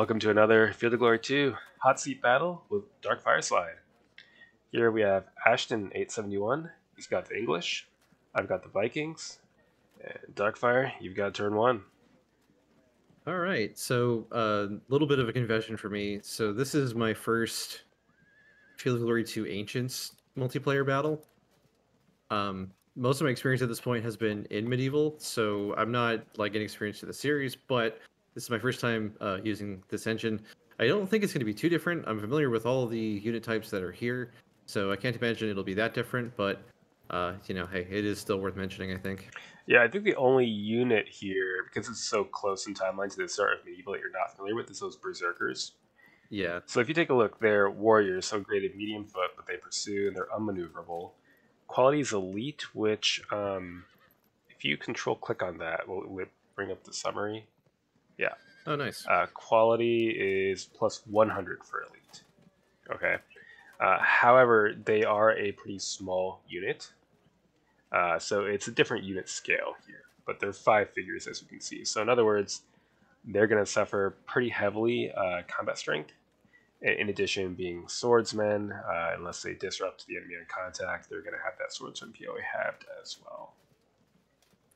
Welcome to another Field of Glory 2 hot seat battle with Dark Fireslide. Here we have Ashdown 871. He's got the English. I've got the Vikings. And Darkfire, you've got turn one. All right, so a uh, little bit of a confession for me. So this is my first Field of Glory 2 Ancients multiplayer battle. Um, most of my experience at this point has been in medieval, so I'm not like getting experience to the series, but this is my first time uh, using this engine. I don't think it's going to be too different. I'm familiar with all the unit types that are here, so I can't imagine it'll be that different. But uh, you know, hey, it is still worth mentioning. I think. Yeah, I think the only unit here, because it's so close in timeline to the start of medieval that you're not familiar with, is those berserkers. Yeah. So if you take a look, they're warriors, so graded medium foot, but they pursue and they're unmaneuverable. Quality is elite, which um, if you control click on that, will it bring up the summary? Yeah. Oh, nice. Uh, quality is plus 100 for elite. Okay. Uh, however, they are a pretty small unit. Uh, so it's a different unit scale here, but they're five figures as you can see. So in other words, they're going to suffer pretty heavily uh, combat strength. In addition, being swordsmen, uh, unless they disrupt the enemy on contact, they're going to have that swordsman POA halved as well.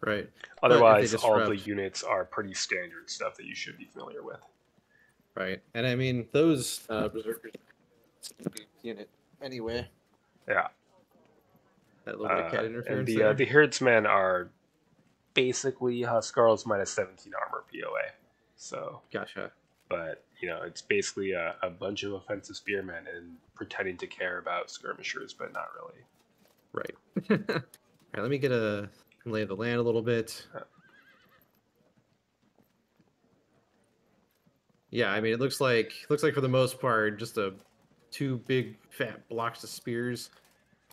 Right. Otherwise, all the units are pretty standard stuff that you should be familiar with. Right. And I mean, those uh, berserkers unit anyway. Yeah. That little bit of cat interference. Uh, and the uh, the hirdmen are basically Huskarls minus 17 armor POA. So. Gotcha. But you know, it's basically a, a bunch of offensive spearmen and pretending to care about skirmishers, but not really. Right. All right. Let me get a lay the land a little bit. Yeah, I mean, it looks like looks like for the most part, just a two big fat blocks of spears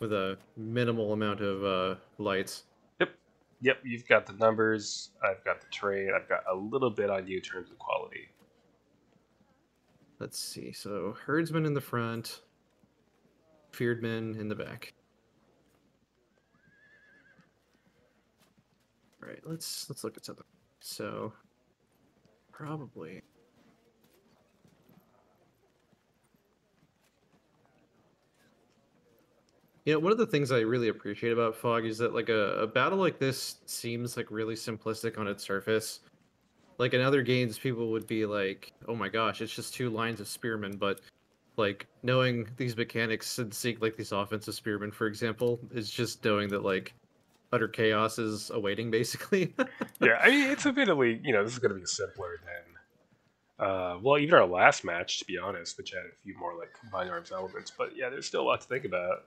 with a minimal amount of uh, lights. Yep, yep. You've got the numbers. I've got the terrain. I've got a little bit on you in terms of quality. Let's see. So hirdmen in the front, fyrdmen in the back. Right, let's let's look at something. So probably You know, one of the things I really appreciate about Fog is that like a, a battle like this seems like really simplistic on its surface. Like in other games, people would be like, "Oh my gosh, it's just two lines of spearmen." But like knowing these mechanics and seeing like these offensive spearmen, for example, is just knowing that like utter chaos is awaiting, basically. yeah, I mean, it's admittedly, you know, this is going to be simpler than, uh, well, even our last match, to be honest, which had a few more like combined arms elements. But yeah, there's still a lot to think about.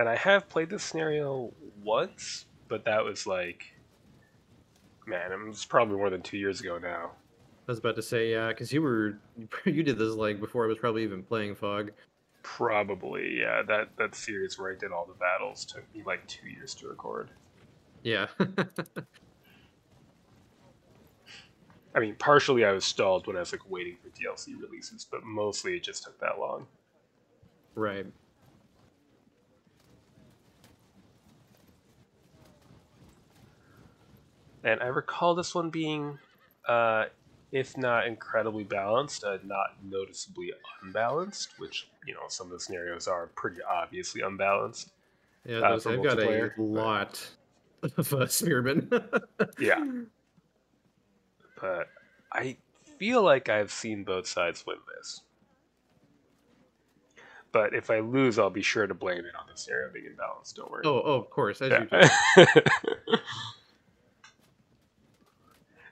And I have played this scenario once, but that was like, man, it was probably more than two years ago now. I was about to say, yeah, because you were you did this like before I was probably even playing Fog. Probably, yeah. That that series where I did all the battles took me like two years to record. Yeah. I mean, partially I was stalled when I was like waiting for DLC releases, but mostly it just took that long. Right. And I recall this one being, uh, if not incredibly balanced, uh, not noticeably unbalanced, which, you know, some of the scenarios are pretty obviously unbalanced. Yeah, uh, I've got a lot of uh, spearmen. yeah. But I feel like I've seen both sides win this. But if I lose, I'll be sure to blame it on the scenario being imbalanced. Don't worry. Oh, oh, of course, as yeah. you do.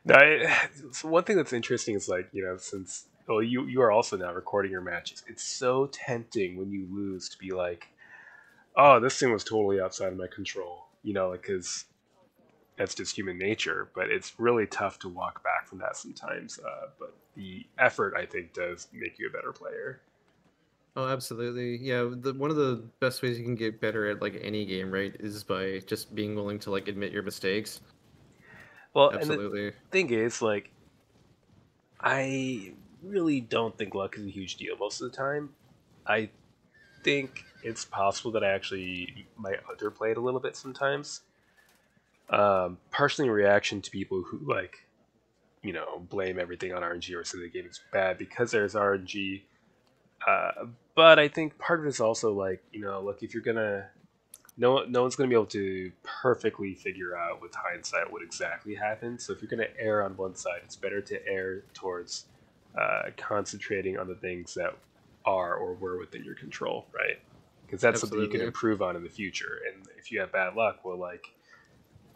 I, so one thing that's interesting is like you know since well you you are also now recording your matches. It's so tempting when you lose to be like, oh, this thing was totally outside of my control. You know, like because that's just human nature. But it's really tough to walk back from that sometimes. Uh, but the effort, I think, does make you a better player. Oh, absolutely. Yeah, the, one of the best ways you can get better at like any game, right, is by just being willing to like admit your mistakes. Well, and the Absolutely. thing is, like, I really don't think luck is a huge deal most of the time. I think it's possible that I actually might underplay it a little bit sometimes. Um, partially in reaction to people who like, you know, blame everything on RNG or say the game is bad because there's RNG. Uh, but I think part of it is also like, you know, look, if you're gonna, no, no one's gonna be able to perfectly figure out with hindsight what exactly happened. So if you're gonna err on one side, it's better to err towards uh, concentrating on the things that are or were within your control, right? Because that's something you can improve on in the future. And if you have bad luck, well, like,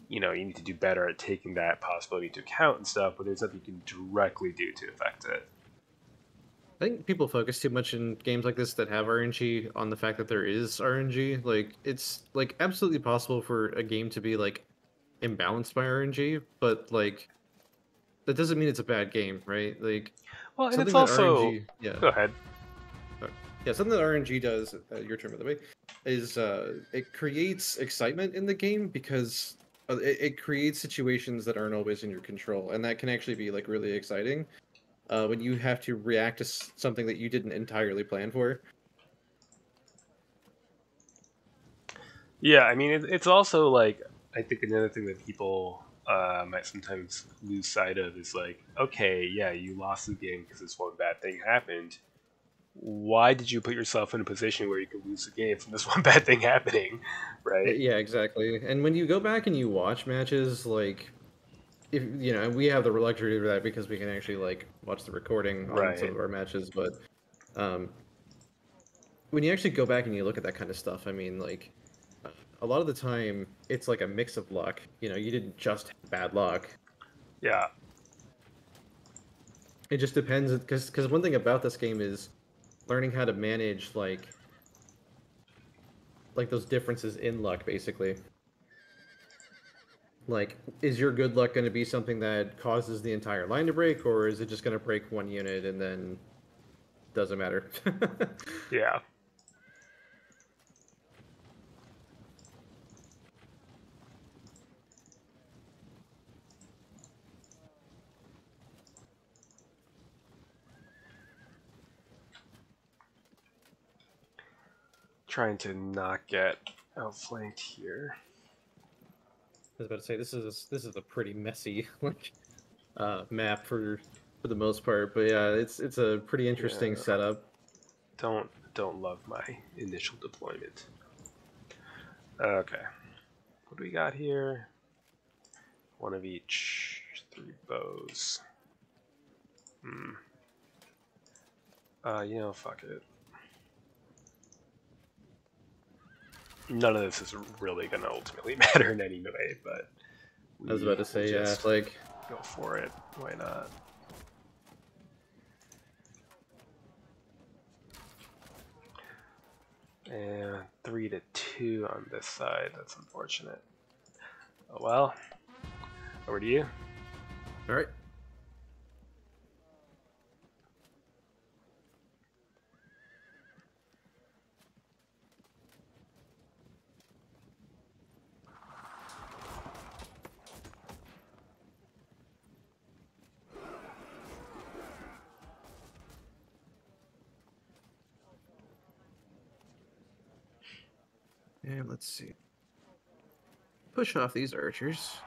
you know, you need to do better at taking that possibility into account and stuff. But there's nothing you can directly do to affect it. I think people focus too much in games like this that have RNG on the fact that there is RNG. Like it's like absolutely possible for a game to be like imbalanced by RNG, but like that doesn't mean it's a bad game, right? Like Well, and something it's that also RNG, yeah, go ahead. yeah, something that RNG does. Uh, your turn, by the way, is uh, it creates excitement in the game because uh, it, it creates situations that aren't always in your control, and that can actually be like really exciting. Uh, when you have to react to something that you didn't entirely plan for. Yeah, I mean, it, it's also like I think another thing that people uh, might sometimes lose sight of is like, okay, yeah, you lost the game because this one bad thing happened. Why did you put yourself in a position where you could lose the game from this one bad thing happening, right? Yeah, exactly. And when you go back and you watch matches, like, if you know, we have the luxury of that because we can actually like watch the recording on Right. some of our matches. But um, when you actually go back and you look at that kind of stuff, I mean, like, a lot of the time it's like a mix of luck. You know, you didn't just have bad luck. Yeah, It just depends because because one thing about this game is learning how to manage like like those differences in luck basically. Like is your good luck going to be something that causes the entire line to break or is it just going to break one unit and then doesn't matter. yeah. Trying to not get outflanked here. I was about to say this is this is a pretty messy like uh, map for for the most part, but yeah, it's it's a pretty interesting Yeah. setup. Don't don't love my initial deployment. Okay. What do we got here? One of each. Three bows. Hmm. Uh, you know, fuck it. None of this is really gonna ultimately matter in any way, but I was about to say yeah, just like go for it. Why not? And three to two on this side. That's unfortunate. Oh well. Over to you. all right. And let's see. Push off these archers.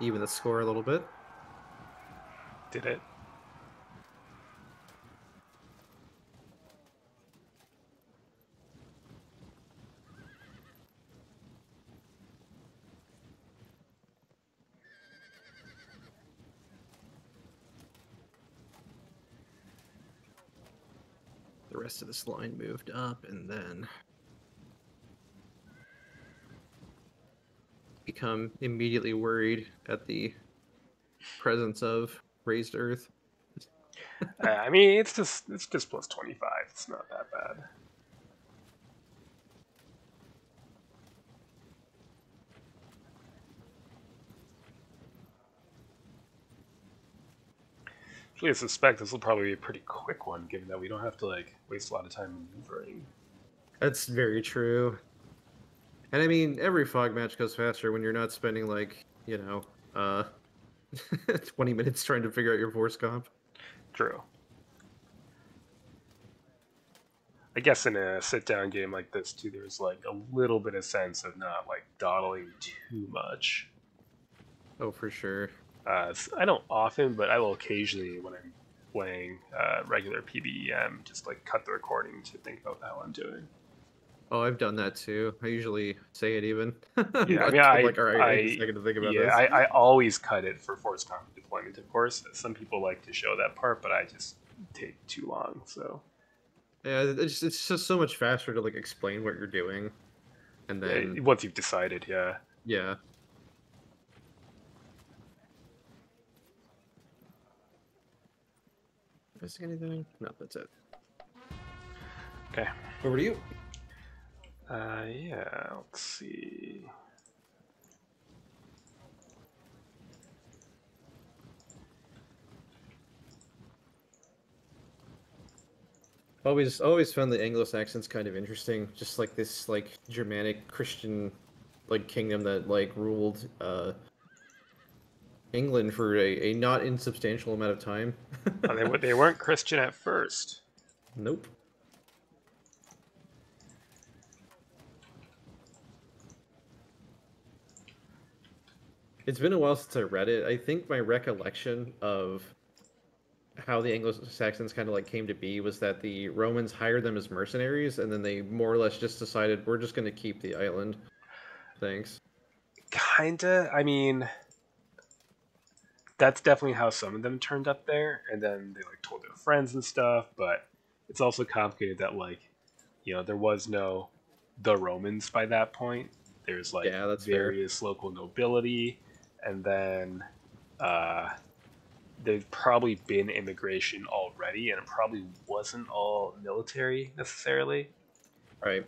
Even the score a little bit. Did it? This line moved up and then become immediately worried at the presence of raised earth. Uh, I mean, it's just it's just plus twenty five. It's not that bad. I suspect this will probably be a pretty quick one, given that we don't have to like waste a lot of time maneuvering. That's very true. And I mean, every fog match goes faster when you're not spending like you know, uh, 20 minutes trying to figure out your force comp. True. I guess in a sit down game like this too, there's like a little bit of sense of not like dawdling too much. Oh, for sure. Uh, I don't often, but I will occasionally when I'm playing uh, regular PBEM, just like cut the recording to think about how I'm doing. Oh, I've done that too. I usually say it even. Yeah, I mean, I, like, all right, I, I second to think about yeah, this. I, I always cut it for force comp deployment, of course. Some people like to show that part, but I just take too long. So yeah, it's it's just so much faster to like explain what you're doing, and then yeah, once you've decided, yeah, yeah. Missing anything? No, that's it. Okay. Over to you. Uh, yeah, let's see. Always, always found the Anglo Saxons kind of interesting. Just like this, like Germanic Christian, like kingdom that like ruled uh, England for a, a not insubstantial amount of time. Oh, they they weren't Christian at first. Nope. It's been a while since I read it. I think my recollection of how the Anglo-Saxons kind of like came to be was that the Romans hired them as mercenaries, and then they more or less just decided we're just going to keep the island. Thanks. Kinda. I mean, that's definitely how some of them turned up there, and then they like told their friends and stuff. But it's also complicated that like, you know, there was no the Romans by that point. There's like yeah, various fair. local nobility, and then. Uh, there's probably been immigration already, and it probably wasn't all military necessarily. Right.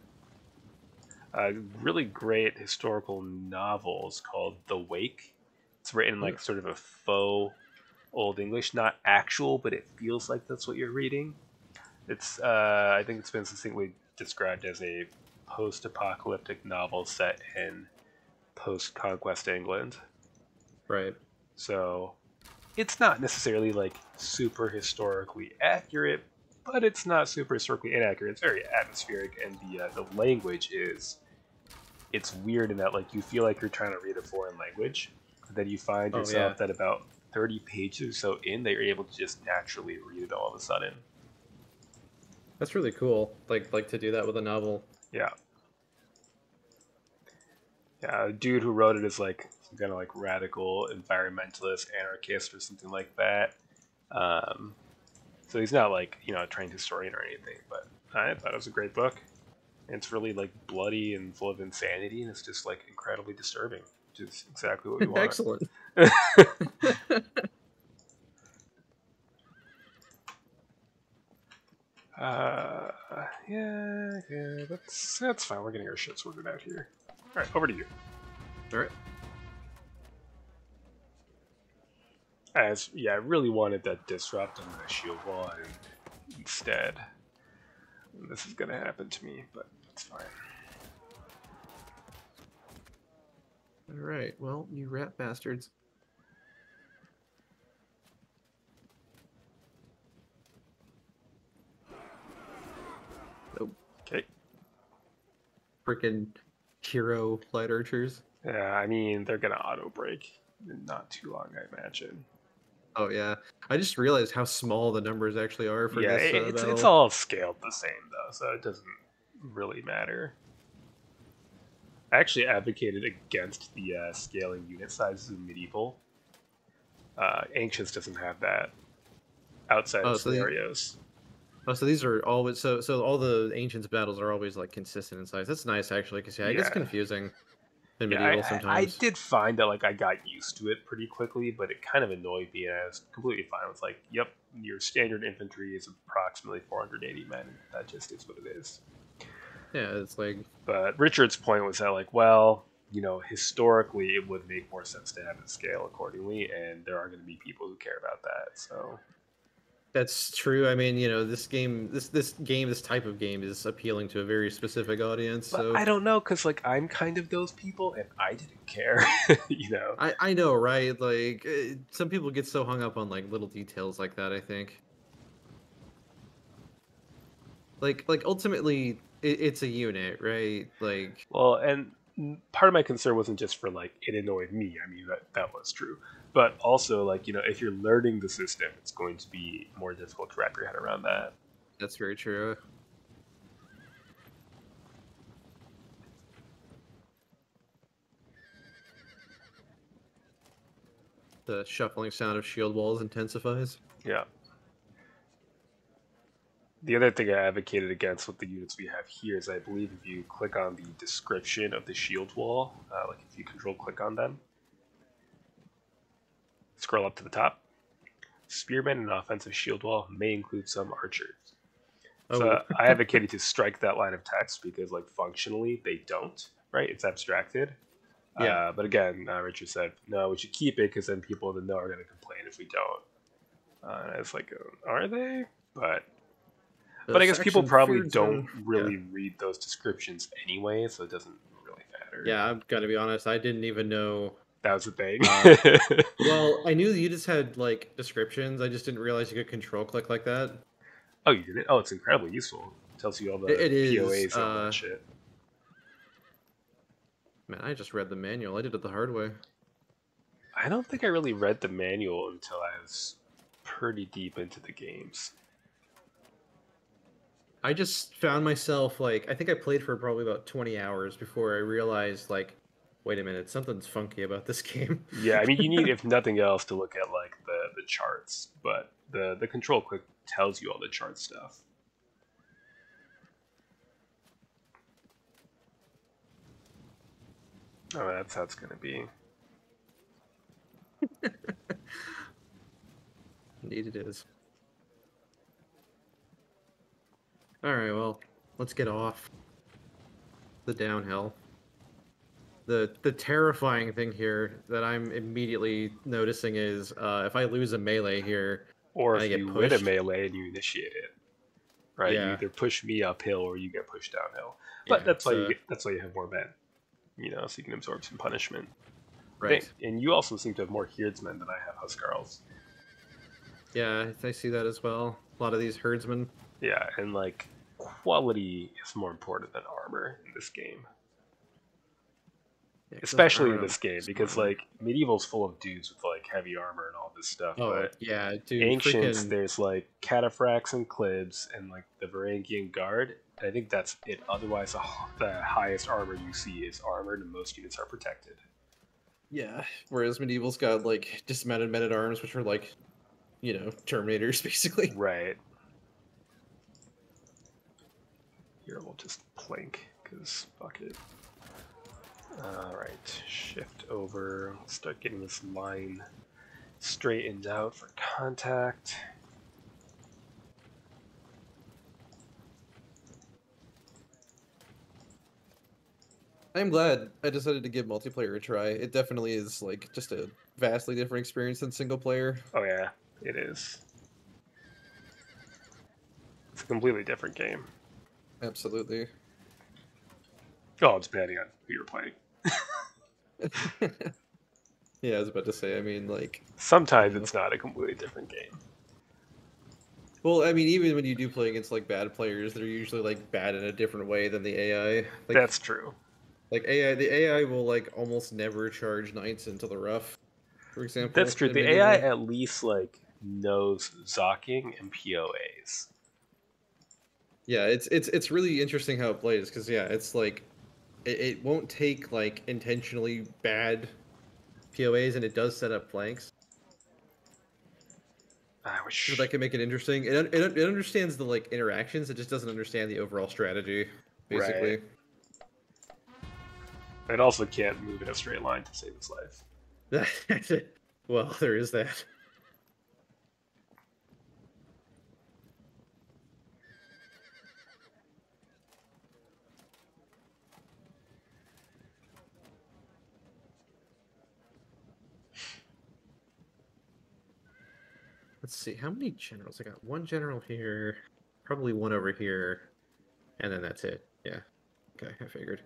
A really great historical novel is called The Wake. It's written like sort of a faux Old English, not actual, but it feels like that's what you're reading. It's uh, I think it's been succinctly described as a post-apocalyptic novel set in post-conquest England. Right. So it's not necessarily like super historically accurate, but it's not super historically inaccurate. It's very atmospheric, and the uh, the language is it's weird in that like you feel like you're trying to read a foreign language, then you find yourself oh, yeah. that about 30 pages or so in, that you're able to just naturally read it all of a sudden. That's really cool. Like like to do that with a novel. Yeah. Yeah, a dude who wrote it is like some kind of like radical environmentalist, anarchist, or something like that. Um, so he's not like you know a trained historian or anything, but I thought it was a great book. And it's really like bloody and full of insanity, and it's just like incredibly disturbing, which is exactly what we want. Excellent. uh, yeah, yeah, that's that's fine. We're getting our shit sorted out here. All right, over to you. All right. As yeah, I really wanted that disrupt on the shield wall, and instead, this is gonna happen to me, but it's fine. All right. Well, you rat bastards. Nope. Okay. Freaking hero light archers. Yeah, I mean they're gonna auto break in not too long, I imagine. Oh yeah, I just realized how small the numbers actually are for yeah, this. Yeah, uh, it's, it's all scaled the same though, so it doesn't really matter. I actually advocated against the uh, scaling unit sizes in medieval. Uh, Ancients doesn't have that outside oh, so scenarios. oh, so these are always so so all the ancients battles are always like consistent in size. That's nice actually, because yeah, it yeah. gets confusing in yeah, medieval I, sometimes. I, I, did find that like I got used to it pretty quickly, but it kind of annoyed me. And I was completely fine with like, yep, your standard infantry is approximately 480 men. That just is what it is. Yeah, it's like. But Richard's point was that like, well, you know, historically it would make more sense to have it scale accordingly, and there are going to be people who care about that. So. That's true. I mean, you know, this game, this this game, this type of game is appealing to a very specific audience. But So I don't know, cause like I'm kind of those people, and I didn't care, you know. I, I know, right? Like eh, some people get so hung up on like little details like that. I think. Like like ultimately, it, it's a unit, right? Like Well, and part of my concern wasn't just for like it annoyed me. I mean that that was true, but also like you know if you're learning the system, it's going to be more difficult to wrap your head around that. that's very true. The shuffling sound of shield walls intensifies. Yeah. The other thing I advocated against with the units we have here is I believe if you click on the description of the shield wall, uh, like if you control click on them, scroll up to the top, spearmen and offensive shield wall may include some archers. So Oh. I advocated to strike that line of text because, like, functionally they don't. Right? It's abstracted. Yeah. Uh, but again, uh, Richard said no, we should keep it because then people in the know are going to complain if we don't. Uh, and I was like, uh, are they? But but I guess people probably don't zone- really read those descriptions anyway, so it doesn't really matter. Yeah. yeah, I'm gonna be honest. I didn't even know. that was the thing. Uh, Well, I knew you just had like descriptions. I just didn't realize you could control click like that. oh, you did it? Oh, it's incredibly useful. It tells you all the It- it is, POAs and all uh, that shit. Man, I just read the manual. I did it the hard way. I don't think I really read the manual until I was pretty deep into the games. I just found myself like I think I played for probably about 20 hours before I realized like wait a minute, something's funky about this game. Yeah, I mean, you need, if nothing else, to look at like the the charts, but the the control quick tells you all the chart stuff. Oh, that's how it's gonna be. Indeed it is. Alright, well, let's get off the downhill. The the terrifying thing here that I'm immediately noticing is uh, if I lose a melee here, Or I if get you win a melee and you initiate it, right? You either push me uphill or you get pushed downhill. But Yeah, that's why you uh, get, that's why you have more men, you know, so you can absorb some punishment. right? Think- And you also seem to have more hirdmen than I have huskarls. Yeah, I see that as well. A lot of these hirdmen. Yeah, and like quality is more important than armor in this game, Yeah, especially in this game because like medieval's full of dudes with like heavy armor and all this stuff. Oh but yeah, dude. ancients, freaking- there's like cataphracts and clibs and like the Varangian guard. I think that's it. Otherwise, the, the highest armor you see is armored, and most units are protected. Yeah, whereas medieval's got like dismounted men at arms, which are like, you know, Terminators basically. Right. Here we'll just plank, because fuck it. Alright, shift over. Start getting this line straightened out for contact. I'm glad I decided to give multiplayer a try. It definitely is like just a vastly different experience than single player. Oh yeah, it is. It's a completely different game. Absolutely. Oh, it's bad on who you're playing. yeah, I was about to say. I mean, like, Sometimes it's not a completely different game. well, I mean, even when you do play against like bad players, they're usually like bad in a different way than the AI. Like, That's true. like AI, the AI will like almost never charge knights into the rough. For example, That's true. The. AI at least like knows Zocking and POAs. Yeah, it's it's it's really interesting how it plays because yeah, it's like it, it won't take like intentionally bad POAs and it does set up flanks, ah, I wish so that can make it interesting. It, it it understands the like interactions, it just doesn't understand the overall strategy, basically. Right. it also can't move in a straight line to save its life. well, there is that. Let's see, how many generals? I got one general here, probably one over here, and then that's it. Yeah. Okay, I figured.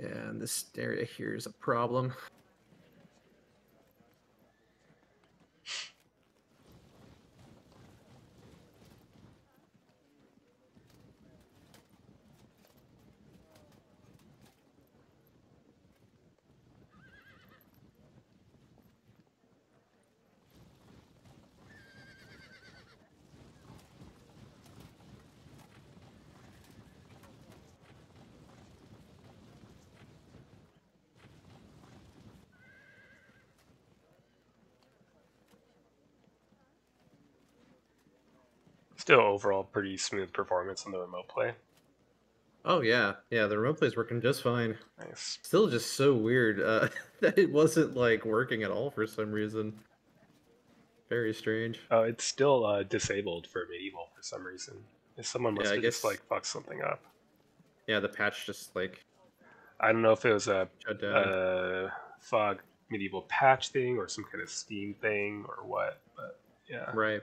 Yeah, and this area here is a problem. Still overall pretty smooth performance on the remote play. Oh yeah, yeah, the remote play's working just fine. Nice. Still just so weird uh, that it wasn't like working at all for some reason. Very strange. Oh, it's still uh, disabled for medieval for some reason. Someone must Yeah, have just like fucked something up. Yeah, the patch just like I don't know if it was a uh, fog medieval patch thing or some kind of Steam thing or what, but yeah, right.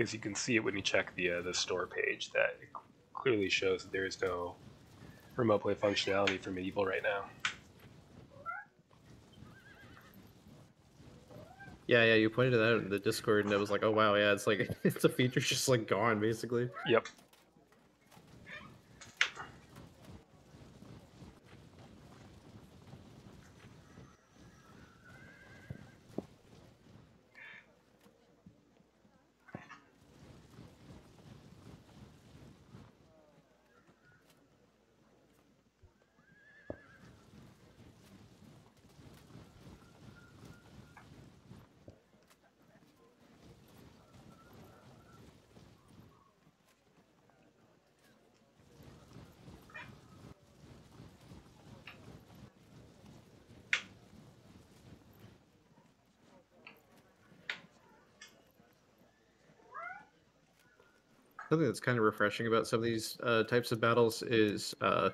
Because you can see it when you check the uh, the store page that it clearly shows that there is no remote play functionality for medieval right now. Yeah, yeah, you pointed it out in the Discord, and it was like, oh wow, yeah, it's like it's a feature just like gone basically. Yep. Something that's kind of refreshing about some of these uh, types of battles is uh,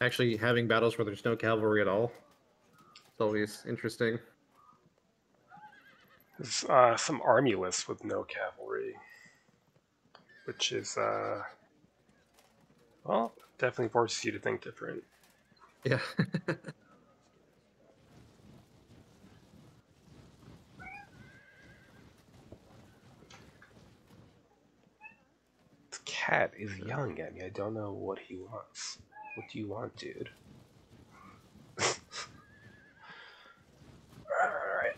actually having battles where there's no cavalry at all. It's always interesting. There's uh, some army lists with no cavalry, which is uh, well, definitely forces you to think different. Yeah. This cat is yelling at me. I don't know what he wants. What do you want, dude? Alright.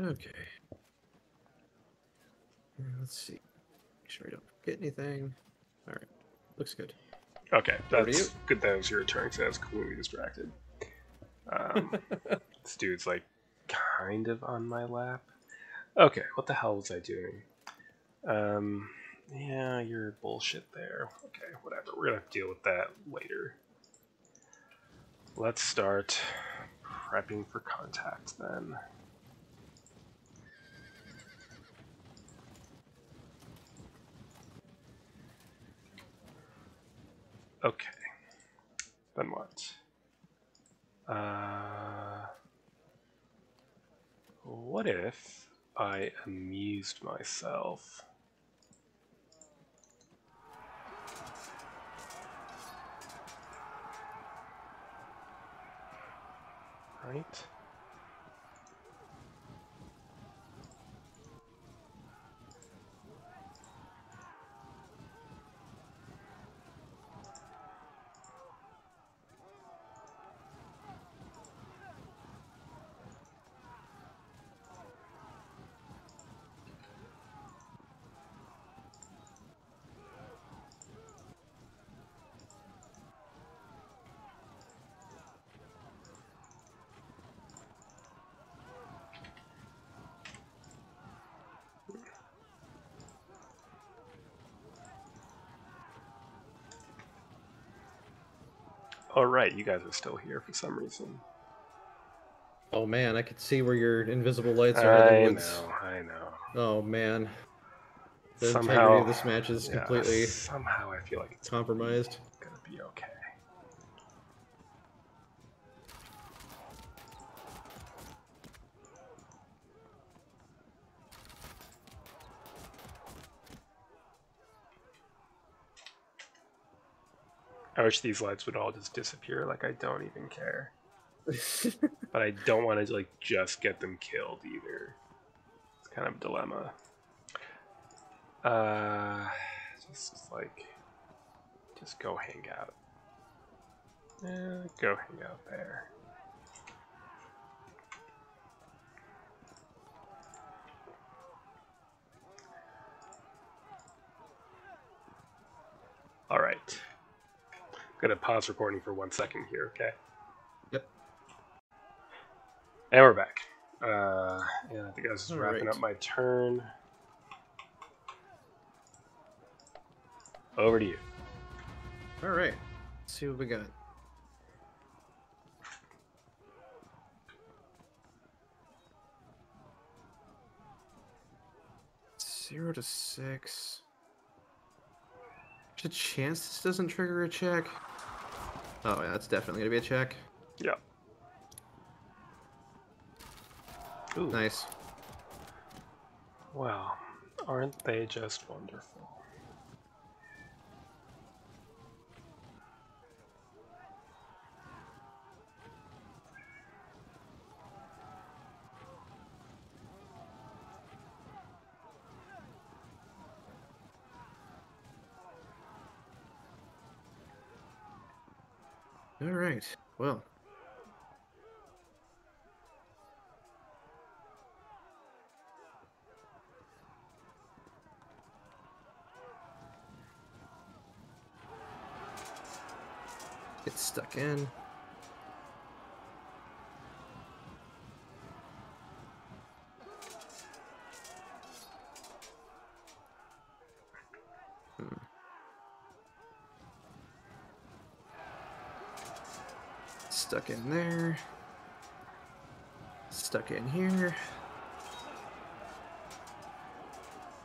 okay. Let's see. Make sure I don't forget anything. All right. Looks good. Okay, that's you. good that it was your turn because I was completely distracted. Um, this dude's like kind of on my lap. Okay, what the hell was I doing? Um, yeah, you're bullshit there. Okay, whatever. We're gonna deal with that later. Let's start prepping for contact then. Okay. Then what? Uh, what if I amused myself? Right? All right, you guys are still here for some reason. Oh man, I could see where your invisible lights are in I the woods. know, I know. Oh man. The integrity Somehow, of this match is yeah, completely somehow I feel like it's compromised. gonna be okay. I wish these lights would all just disappear. Like I don't even care, but I don't want to like just get them killed either. It's kind of a dilemma. Uh, just like, just go hang out. Eh, go hang out there. All right. Gonna pause recording for one second here, okay? Yep. And we're back. Uh, and I think I was just wrapping right. up my turn. Over to you. All right. Let's see what we got. Zero to six. There's a chance this doesn't trigger a check. Oh yeah, that's definitely gonna be a check. Yeah. Ooh, Nice. wow. Aren't they just wonderful? All right. Well. Get stuck in. Hmm. Stuck in there. Stuck in here.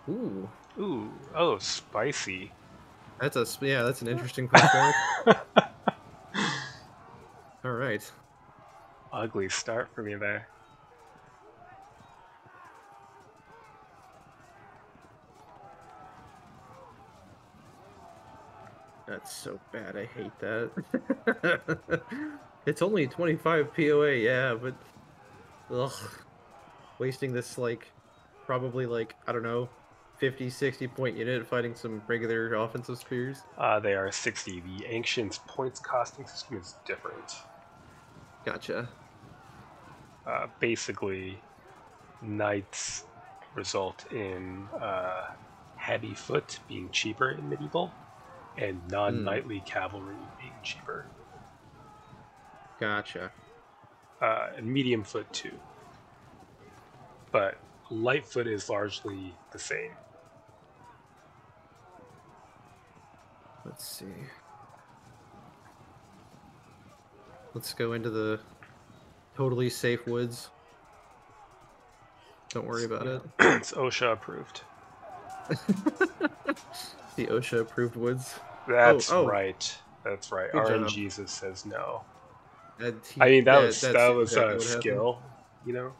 Ooh, Ooh, oh, spicy. that's a yeah, that's an interesting pushback. All right. Ugly start for me there. That's so bad. I hate that. it's only 25 POA, yeah, but ugh, wasting this like probably like I don't know, 50, 60 point unit fighting some regular offensive spears. Uh, they are 60. The Ancient's points costing system is different. Gotcha. Uh, basically, knights result in uh, heavy foot being cheaper in medieval, and non-knightly cavalry being cheaper. Gotcha. Uh, and medium foot too. But light foot is largely the same. Let's see. Let's go into the totally safe woods. Don't worry about it. it's OSHA approved. The OSHA approved woods. That's oh. right. That's right. Good job. RNGesus says no. He- I mean, that yeah, was that was exactly a skill. You know,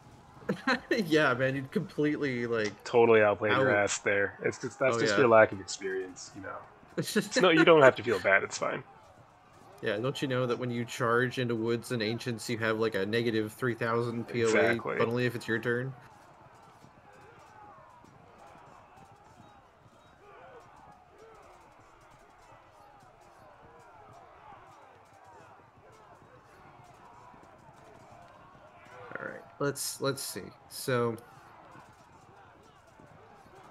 yeah, man, you completely like. totally outplayed your ass there. It's just that's Oh, just yeah. your lack of experience. You know, It's just no, you don't have to feel bad. It's fine. yeah, don't you know that when you charge into woods and ancients, you have like a negative three thousand POA, Exactly. but only if it's your turn. Let's let's see. So,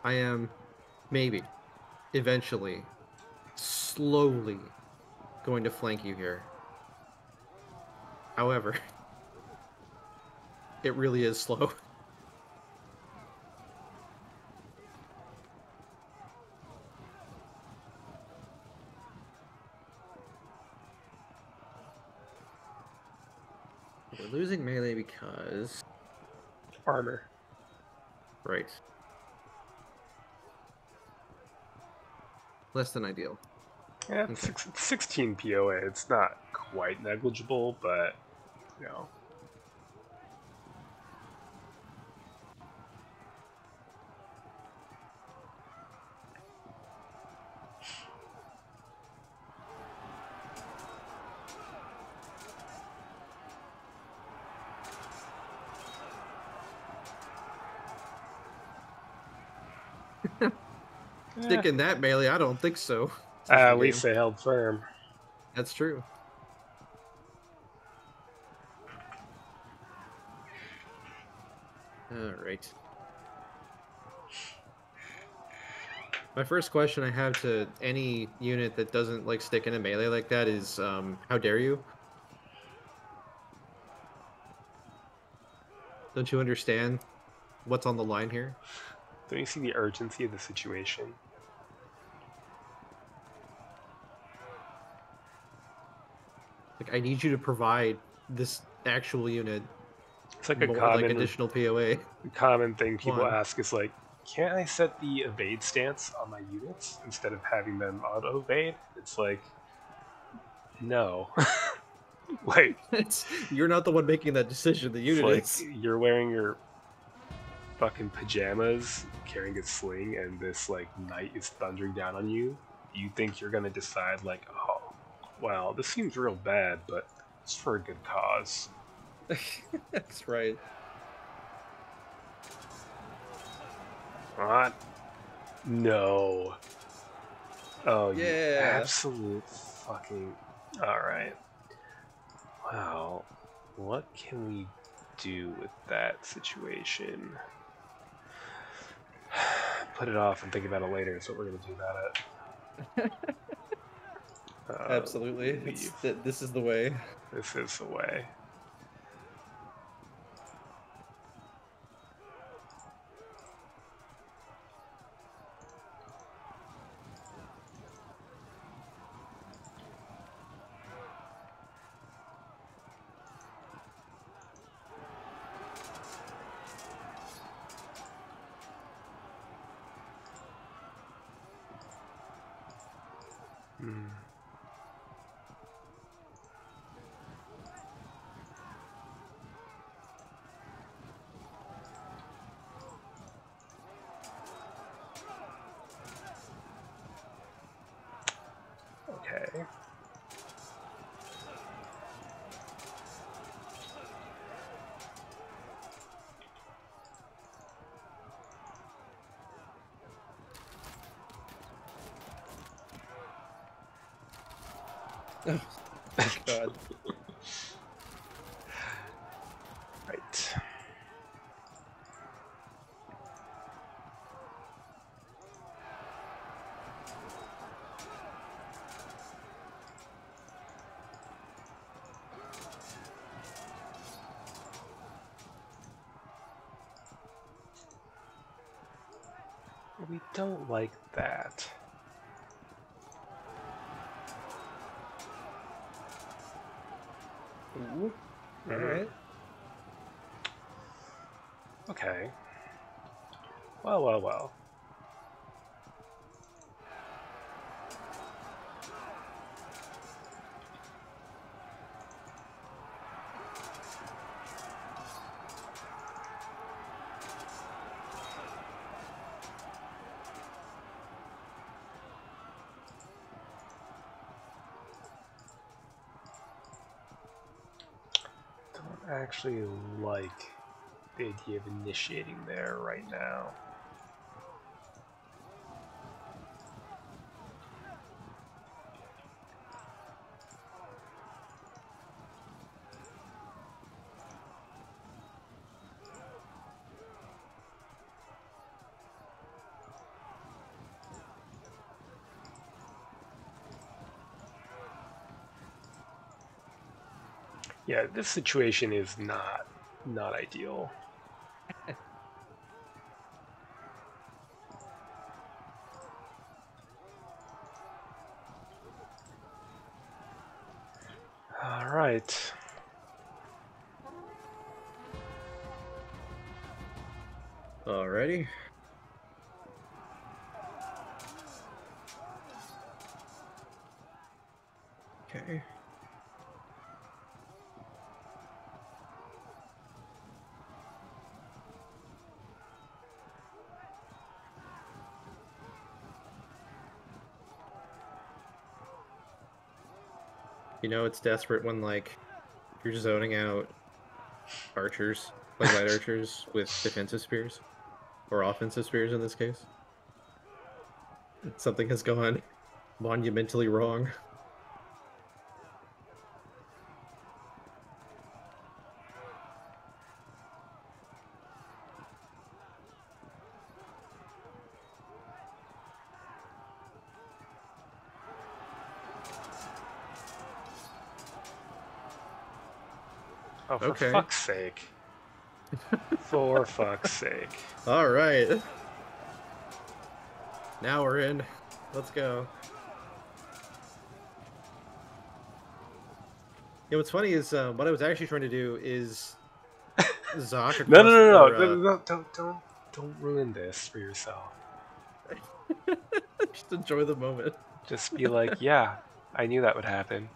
I am maybe eventually slowly going to flank you here. However, it really is slow. losing melee because Armor. right. Less than ideal. Yeah, Okay. six, 16 POA. It's not quite negligible, but you know. Sticking that melee, I don't think so. uh, at least they held firm. That's true. All right. My first question I have to any unit that doesn't like stick in a melee like that is, um, how dare you? Don't you understand what's on the line here? Don't you see the urgency of the situation? Like, I need you to provide this actual unit It's like a more, common like additional POA. common thing people One. ask is like, can't I set the evade stance on my units instead of having them auto evade? It's like, no. like, It's, you're not the one making that decision. The unit like is. you're wearing your fucking pajamas, carrying a sling, and this like knight is thundering down on you. You think you're gonna decide like, oh, wow, this seems real bad, but it's for a good cause. That's right. What? No. Oh, Yeah. absolute fucking. Alright. Well, what can we do with that situation? Put it off and think about it later. Is what we're gonna do about it. Uh, Absolutely. Th- this is the way. This is the way. Hmm. Okay. Oh, God. Right. We don't like that. Ooh. Mhm. Alright. Okay. Well, well, well. Don't actually like the idea of initiating there right now. Yeah, this situation is not not ideal. You know, it's desperate when, like, you're zoning out archers, like light archers with defensive spears, or offensive spears in this case. Something has gone monumentally wrong. Oh, for Okay. fuck's sake. for fuck's sake. All right. Now we're in. Let's go. Yeah, what's funny is uh, what I was actually trying to do is Zoc No, no, no, no, uh, no, no, don't, don't, don't ruin this for yourself. Just enjoy the moment. Just be like, yeah, I knew that would happen.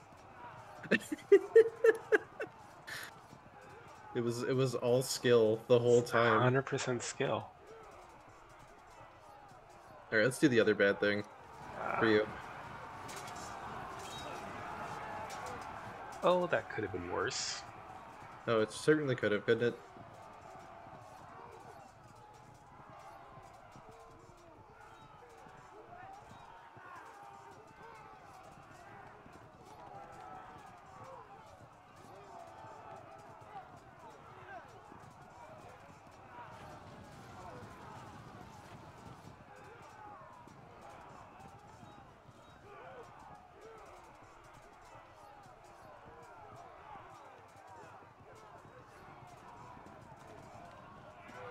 It was it was all skill the whole time. Hundred percent skill. All right, let's do the other bad thing Uh, for you. oh, that could have been worse. Oh, it certainly could have, couldn't it?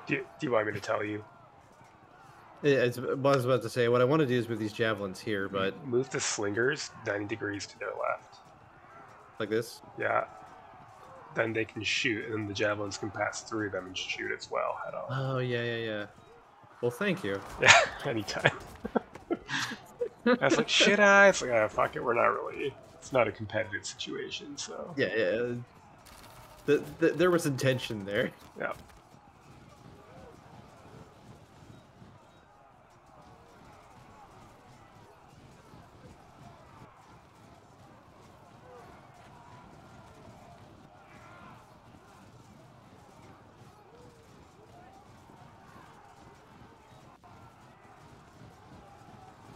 Do you, do you want me to tell you? It's, I was about to say. What I want to do is move these javelins here, but Move the slingers ninety degrees to their left. like this. Yeah. Then they can shoot, and then the javelins can pass through them and shoot as well head on. Oh yeah, yeah, yeah. Well, thank you. Yeah, anytime. I was like, should I? It's like, ah, fuck it, we're not really. It's not a competitive situation, so. Yeah, yeah. The, the, there was intention there. Yeah.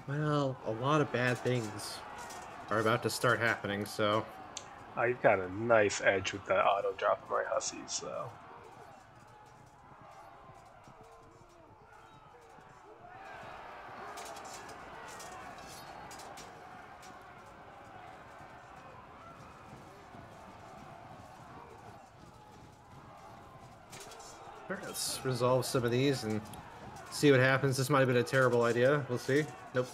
Well, a lot of bad things are about to start happening, so I've got a nice edge with that auto drop of my hussies, so. Let's resolve some of these and see what happens. This might have been a terrible idea. We'll see. Nope.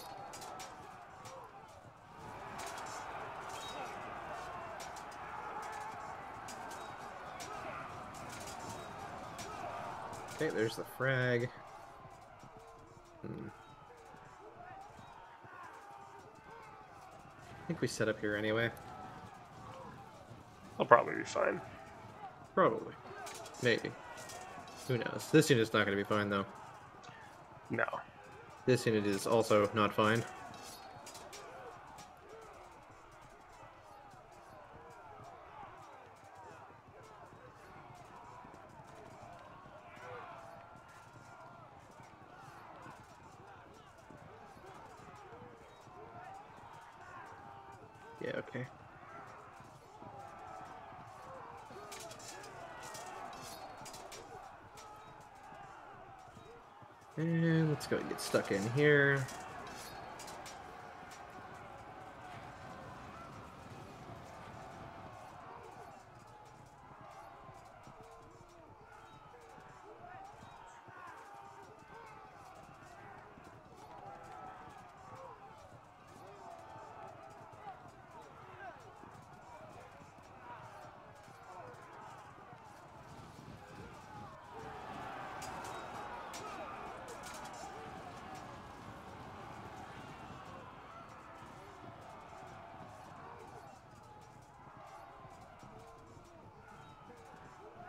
The frag. Hmm. I think we set up here anyway. I'll probably be fine. Probably. Maybe. Who knows? This unit's not going to be fine, though. No. This unit is also not fine. Yeah, okay. And let's go and get stuck in here.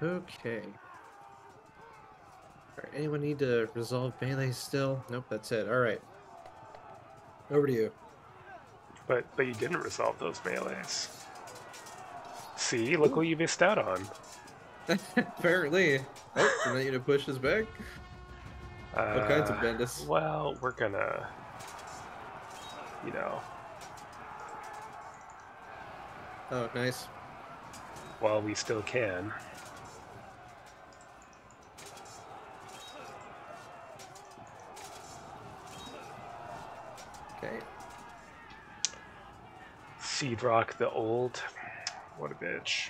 Okay. Alright, anyone need to resolve melee still? Nope, that's it. Alright. Over to you. But but you didn't resolve those melees. See, look what you missed out on. Apparently. Oh, then you to push us back? Uh, kinds of Bendis? Well, we're gonna, you know, Oh, nice. while we still can. Sidroc the Old. What a bitch.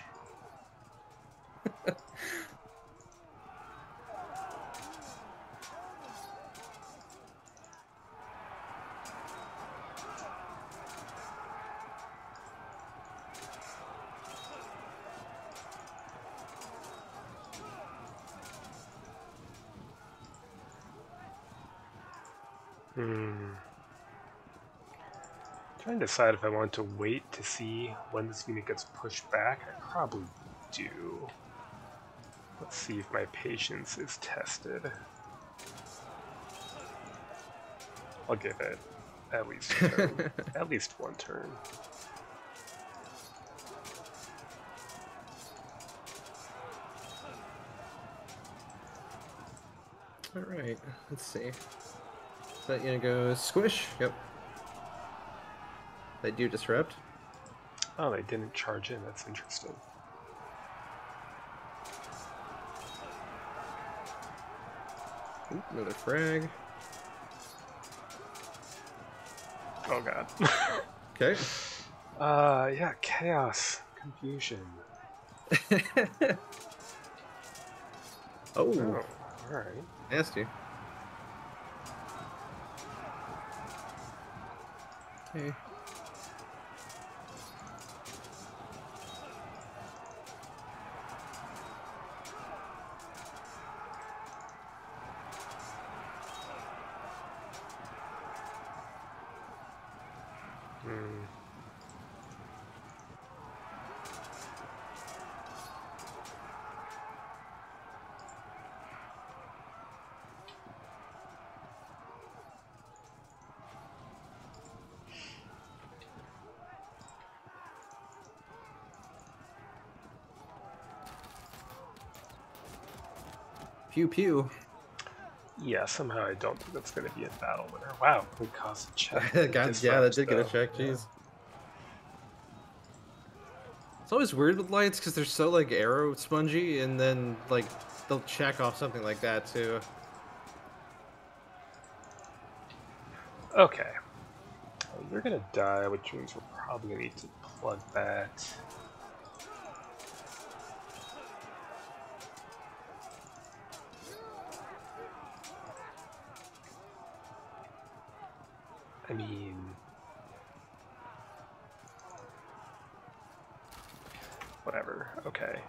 Trying to decide if I want to wait to see when this unit gets pushed back. I probably do. Let's see if my patience is tested. I'll give it at least at least one turn. Alright, let's see. that gonna go squish. Yep. They do disrupt. Oh, they didn't charge in. That's interesting. Ooh, another frag. Oh god. Okay. uh, yeah, chaos, confusion. oh, Oh, all right. nasty. Okay. Hmm. Pew pew. Yeah, somehow I don't think that's going to be a battle winner. Wow, we caused a check. God, yeah, that did get a check. Jeez. It's always weird with lights because they're so like arrow spongy, and then like they'll check off something like that too. Okay. Well, you're going to die, which means we're probably going to need to plug that. I mean, whatever. Okay.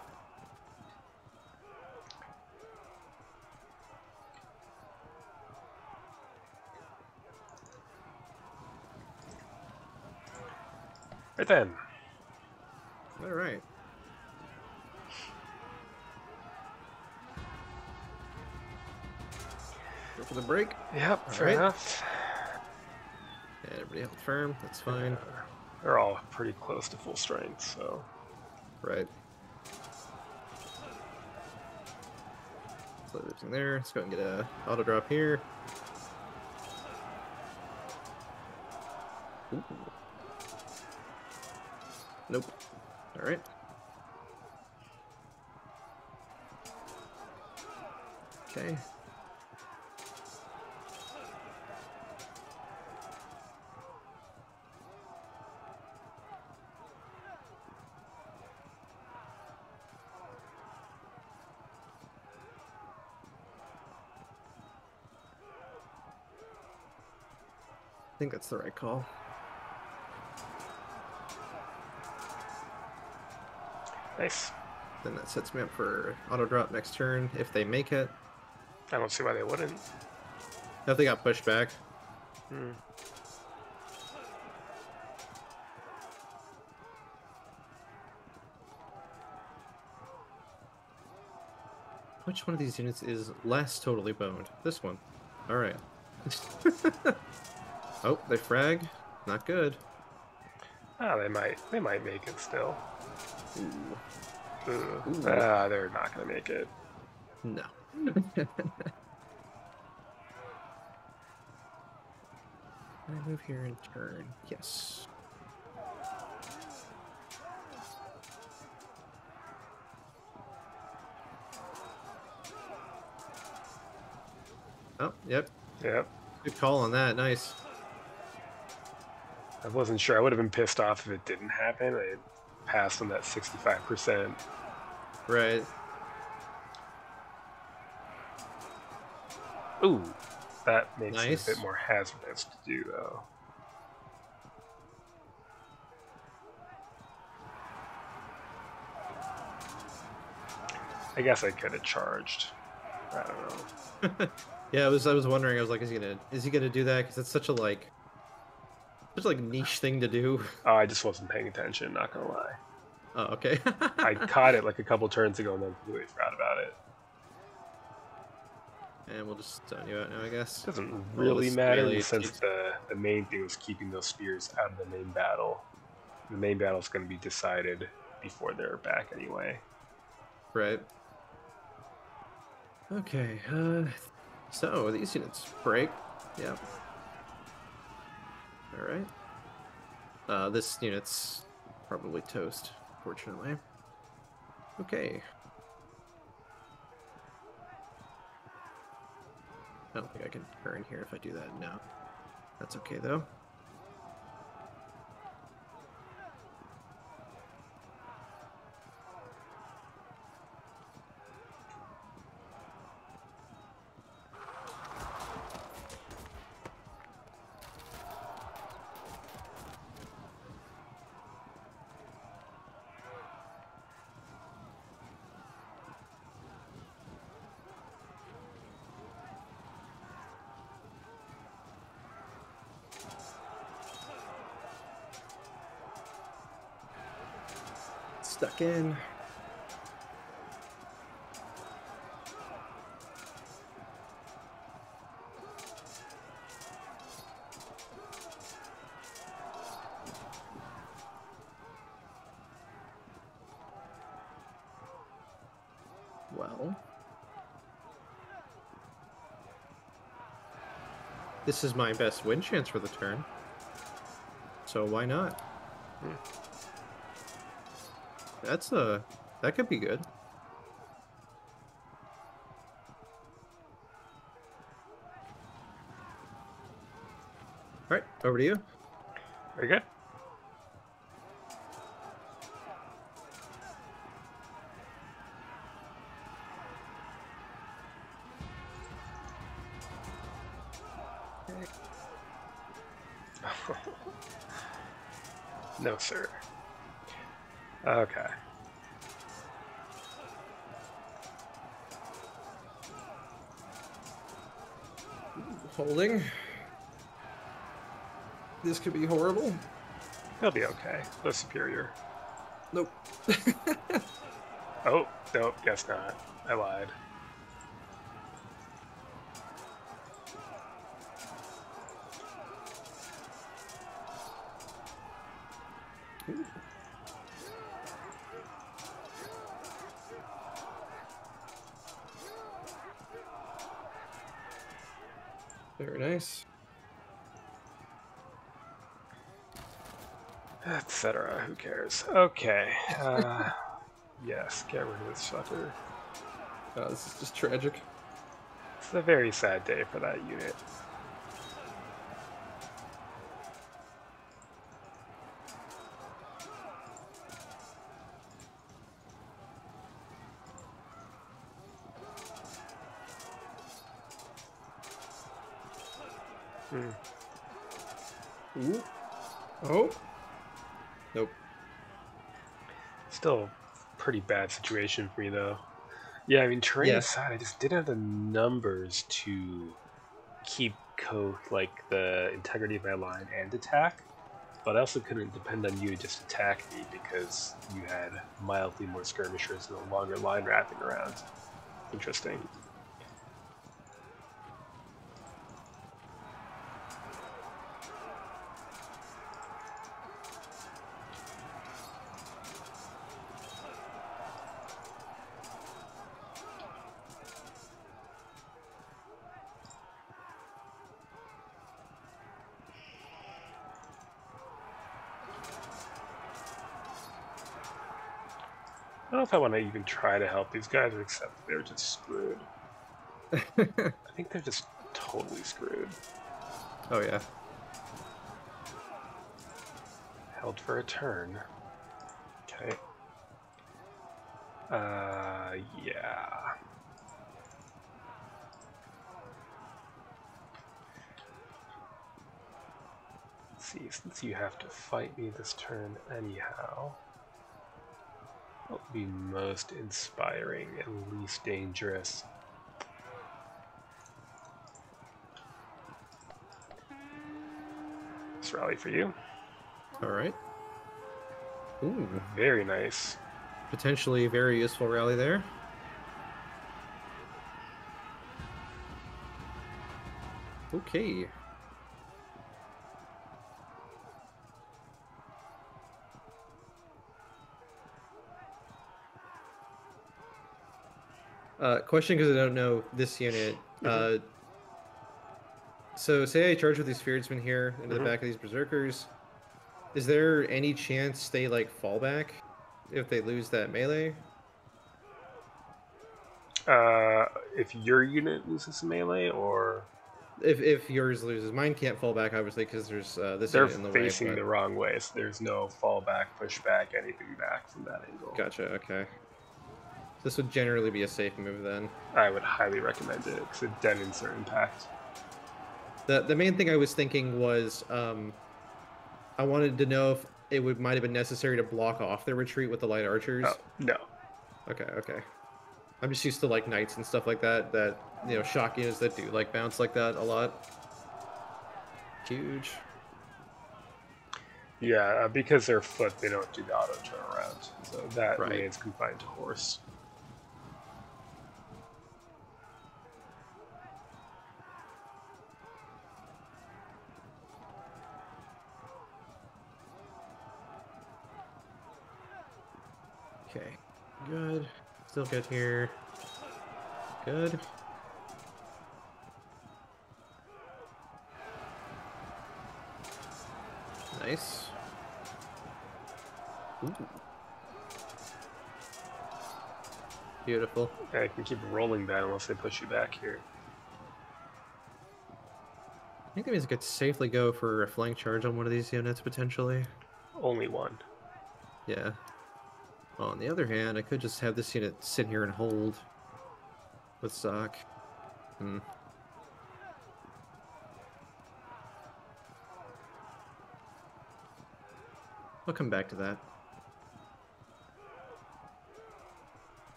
Right then. All right. Go for the break. Yep, fair Alright. enough. Yeah, everybody held firm. That's fine. Uh, they're all pretty close to full strength, so. Right. Everything there. Let's go and get a auto drop here. Ooh. Nope. All right. Okay. I think that's the right call. Nice. Then that sets me up for auto drop next turn if they make it. I don't see why they wouldn't. If they got pushed back. Hmm. which one of these units is less totally boned? This one. All right. oh, they frag. Not good. Ah, they might. They might make it still. Ooh. Ooh. Ah, they're not gonna make it. No. Can I move here and turn? Yes. Oh, yep. Yep. Good call on that. Nice. I wasn't sure. I would have been pissed off if it didn't happen. I passed on that 65%. Right. Ooh, that makes Nice. it a bit more hazardous to do, though. I guess I could have charged. I don't know. yeah, I was I was wondering. I was like, is he gonna is he gonna do that? Because it's such a like such like niche thing to do. Oh, I just wasn't paying attention. Not gonna lie. Oh, okay. I caught it like a couple turns ago and then completely forgot about it. and we'll just stun you out now, I guess. Doesn't Well, really this matter really since the the main thing was keeping those spears out of the main battle. The main battle's going to be decided before they're back anyway. Right. Okay. Uh, so these units break. Yep. All right. Uh, this unit's probably toast, fortunately. Okay. I don't think I can turn here if I do that now. That's okay though. Stuck in. This is my best win chance for the turn. So why not? That's uh that could be good. All right, over to you. Very good. Okay. Holding. This could be horrible. He'll be okay. The superior. Nope. Oh, nope, guess not. I lied. Very nice. Etc. Who cares? Okay. Uh, yes, get rid of this fucker. Oh, this is just tragic. It's a very sad day for that unit. Hmm. Ooh. Oh. Nope. Still a situation for me though. Yeah, I mean terrain Yeah. aside, I just didn't have the numbers to keep co like the integrity of my line and attack. But I also couldn't depend on you to just attack me because you had mildly more skirmishers and a longer line wrapping around. Interesting. I don't know if I want to even try to help these guys, except they're just screwed. I think they're just totally screwed. oh yeah. Held for a turn. Okay. Uh, yeah. Let's see, since you have to fight me this turn anyhow, be most inspiring and least dangerous? This rally for you. All right. Ooh, Very nice. potentially very useful rally there. Okay. Uh, question because I don't know this unit. Uh, so say I charge with these fyrdmen here into Mhm. the back of these Berserkers. Is there any chance they like fall back if they lose that melee? Uh, if your unit loses melee, or If if yours loses, mine can't fall back obviously because there's uh, this they're unit in the facing way. the wrong way, so there's no fallback, pushback, anything back from that angle. Gotcha. Okay. This would generally be a safe move then. I would highly recommend it because it dents their impact. The the main thing I was thinking was um, I wanted to know if it would might have been necessary to block off their retreat with the light archers. Oh, no. Okay, okay. I'm just used to like knights and stuff like that. That you know, shock units that do like bounce like that a lot. Huge. Yeah, uh, because they're foot, they don't do the auto turnaround, so that Right. remains confined to horse. Okay, good. Still good here. Good. Nice. Ooh. Beautiful. I can keep rolling that unless they push you back here. I think that means I could safely go for a flank charge on one of these units potentially. Only one. Yeah. On the other hand, I could just have this unit sit here and hold with Zoc. Hmm. I'll come back to that.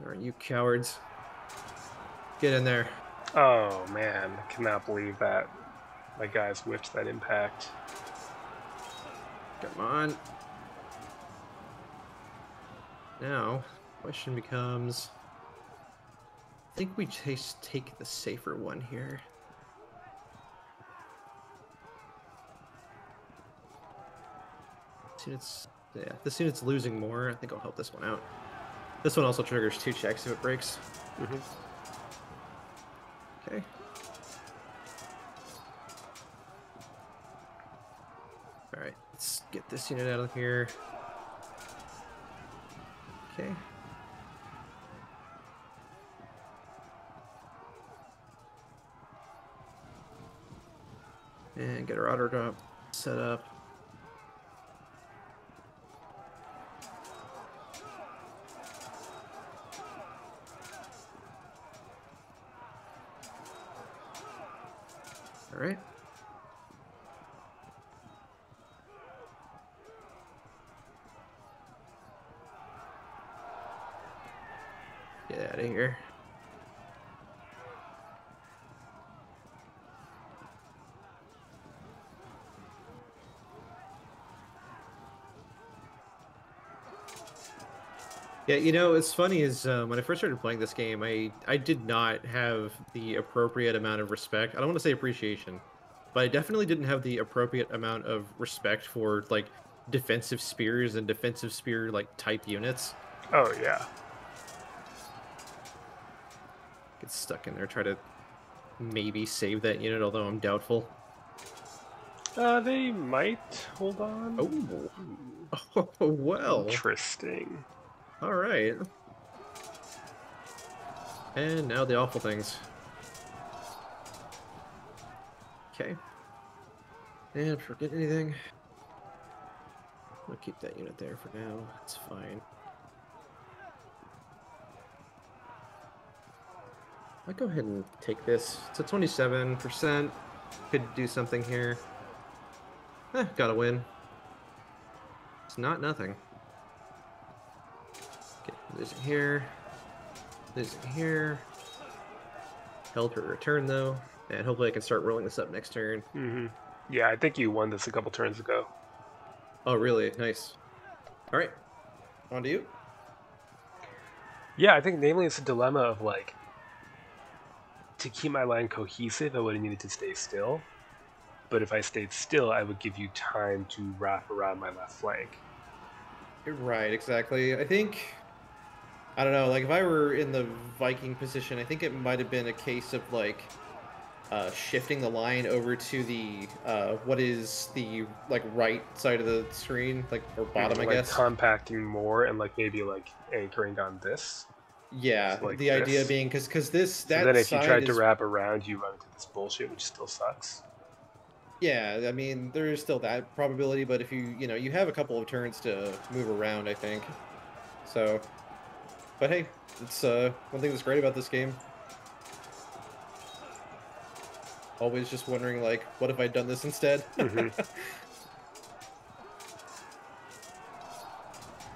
Alright, you cowards. Get in there. Oh man, I cannot believe that. My guys whipped that impact. Come on. Now, question becomes I think we just take the safer one here. This unit's, yeah, this unit's losing more. I think I'll help this one out. This one also triggers two checks if it breaks. Mhm. Okay. Alright, let's get this unit out of here. Okay. And get auto drop set up. All right. Get out of here. Yeah, you know, it's funny is um, when I first started playing this game, I I did not have the appropriate amount of respect. I don't want to say appreciation, but I definitely didn't have the appropriate amount of respect for like defensive spears and defensive spear like type units. Oh yeah. Get stuck in there, try to maybe save that unit, although I'm doubtful. Uh, they might hold on. Oh, oh well. Interesting. All right. And now the awful things. Okay. And forget anything. I'll keep that unit there for now. It's fine. I'll go ahead and take this. It's a 27%. Could do something here. Eh, gotta win. It's not nothing. Okay, losing here. Losing here. Held for a return though. And hopefully I can start rolling this up next turn. hmm Yeah, I think you won this a couple turns ago. Oh, really? Nice. All right. On to you. Yeah, I think namely it's a dilemma of like to keep my line cohesive, I would have needed to stay still. But if I stayed still, I would give you time to wrap around my left flank. You're right, exactly. I think I don't know, like if I were in the Viking position, I think it might have been a case of like uh, shifting the line over to the uh, what is the like right side of the screen, like or bottom, I like guess. compacting more and like maybe like anchoring on this. yeah, like the idea being because because this that. So then if you tried to wrap around, you run into this bullshit, which still sucks. Yeah, I mean there is still that probability, but if you you know you have a couple of turns to move around, I think. So, but hey, it's uh one thing that's great about this game. Always just wondering like, what if I'd done this instead? Mhm.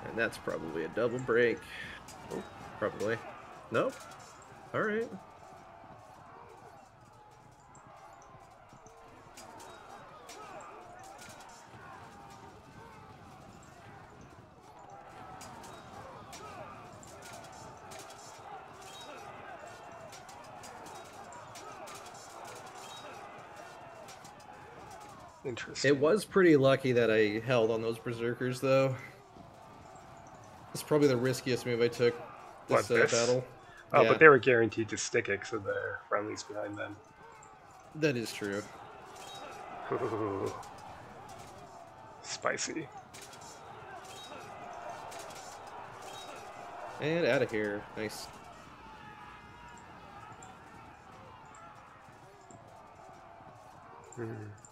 and that's probably a double break. Oh, probably. Nope. All right. Interesting. It was pretty lucky that I held on those berserkers, though. It's probably the riskiest move I took this, What, uh, battle. Oh, Yeah. but they were guaranteed to stick it, so they're friendlies behind them. That is true. Ooh. Spicy. And out of here. Nice. Hmm.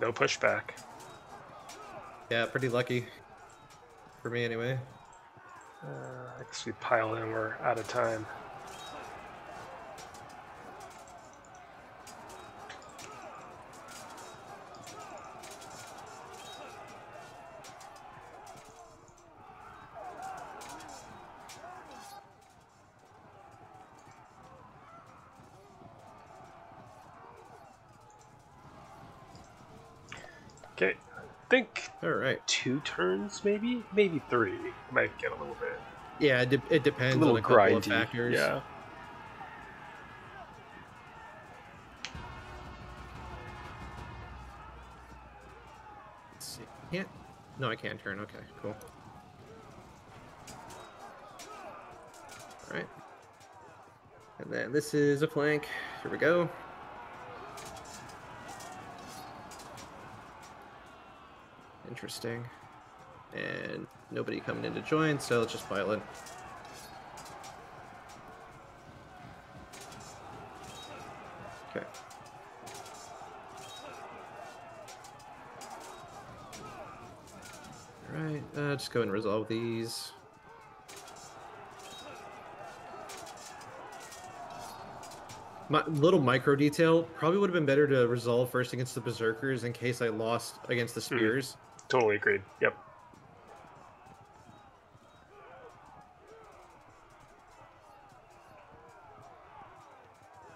No pushback. Yeah, pretty lucky. For me, anyway. Uh, I guess we pile in, we're out of time. Okay, I think All right. Two turns, maybe, maybe three. Might get a little bit, Yeah, it, de- it a depends little on a couple of factors. Yeah. Can't. No, I can't turn. Okay, cool. All right. And then this is a flank. Here we go. Interesting. And nobody coming in to join, so let's just pile in. Okay. Alright, uh, just go and resolve these. My little micro detail probably would have been better to resolve first against the berserkers in case I lost against the spears. Totally agreed. Yep.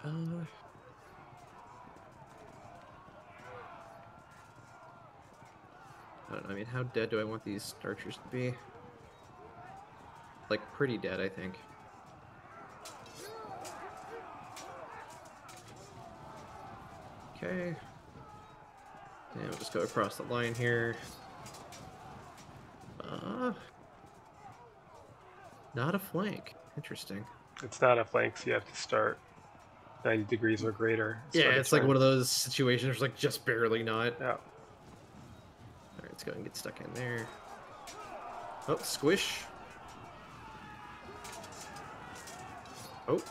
Uh, I, I mean, how dead do I want these starchers to be? Like, pretty dead, I think. Okay. And we'll just go across the line here. Not a flank. Interesting. It's not a flank, so you have to start 90 degrees or greater. Yeah, it's like one of those situations where it's like just barely not. Yeah. Alright, let's go and get stuck in there. Oh, squish. Oh,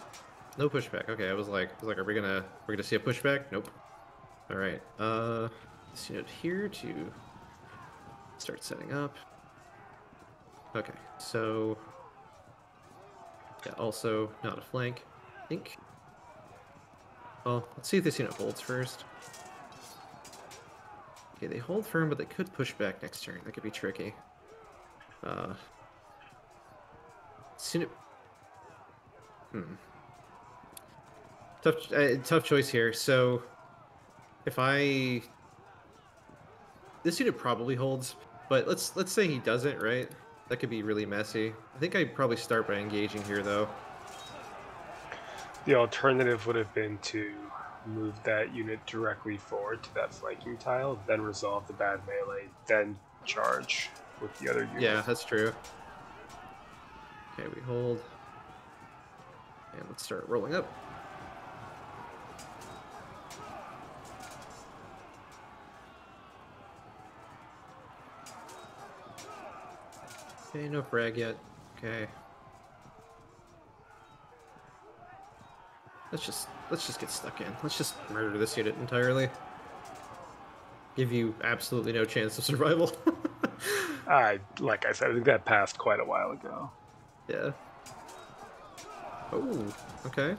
no pushback. Okay, I was like, I was like, are we gonna, we're gonna see a pushback? Nope. All right. Uh, unit here to start setting up. Okay, so yeah, also not a flank. I think. Well, let's see if this unit holds first. Okay, they hold firm, but they could push back next turn. That could be tricky. Uh, this unit Hmm. Tough, uh, tough choice here. So, if I, this unit probably holds, but let's let's say he doesn't, right? That could be really messy. I think I'd probably start by engaging here, though. The alternative would have been to move that unit directly forward to that flanking tile, then resolve the bad melee, then charge with the other unit. Yeah, that's true. Okay, we hold. And let's start rolling up. Okay, no frag yet. Okay. Let's just let's just get stuck in. Let's just murder this unit entirely. Give you absolutely no chance of survival. I like I said, I think that passed quite a while ago. Yeah. Oh, okay.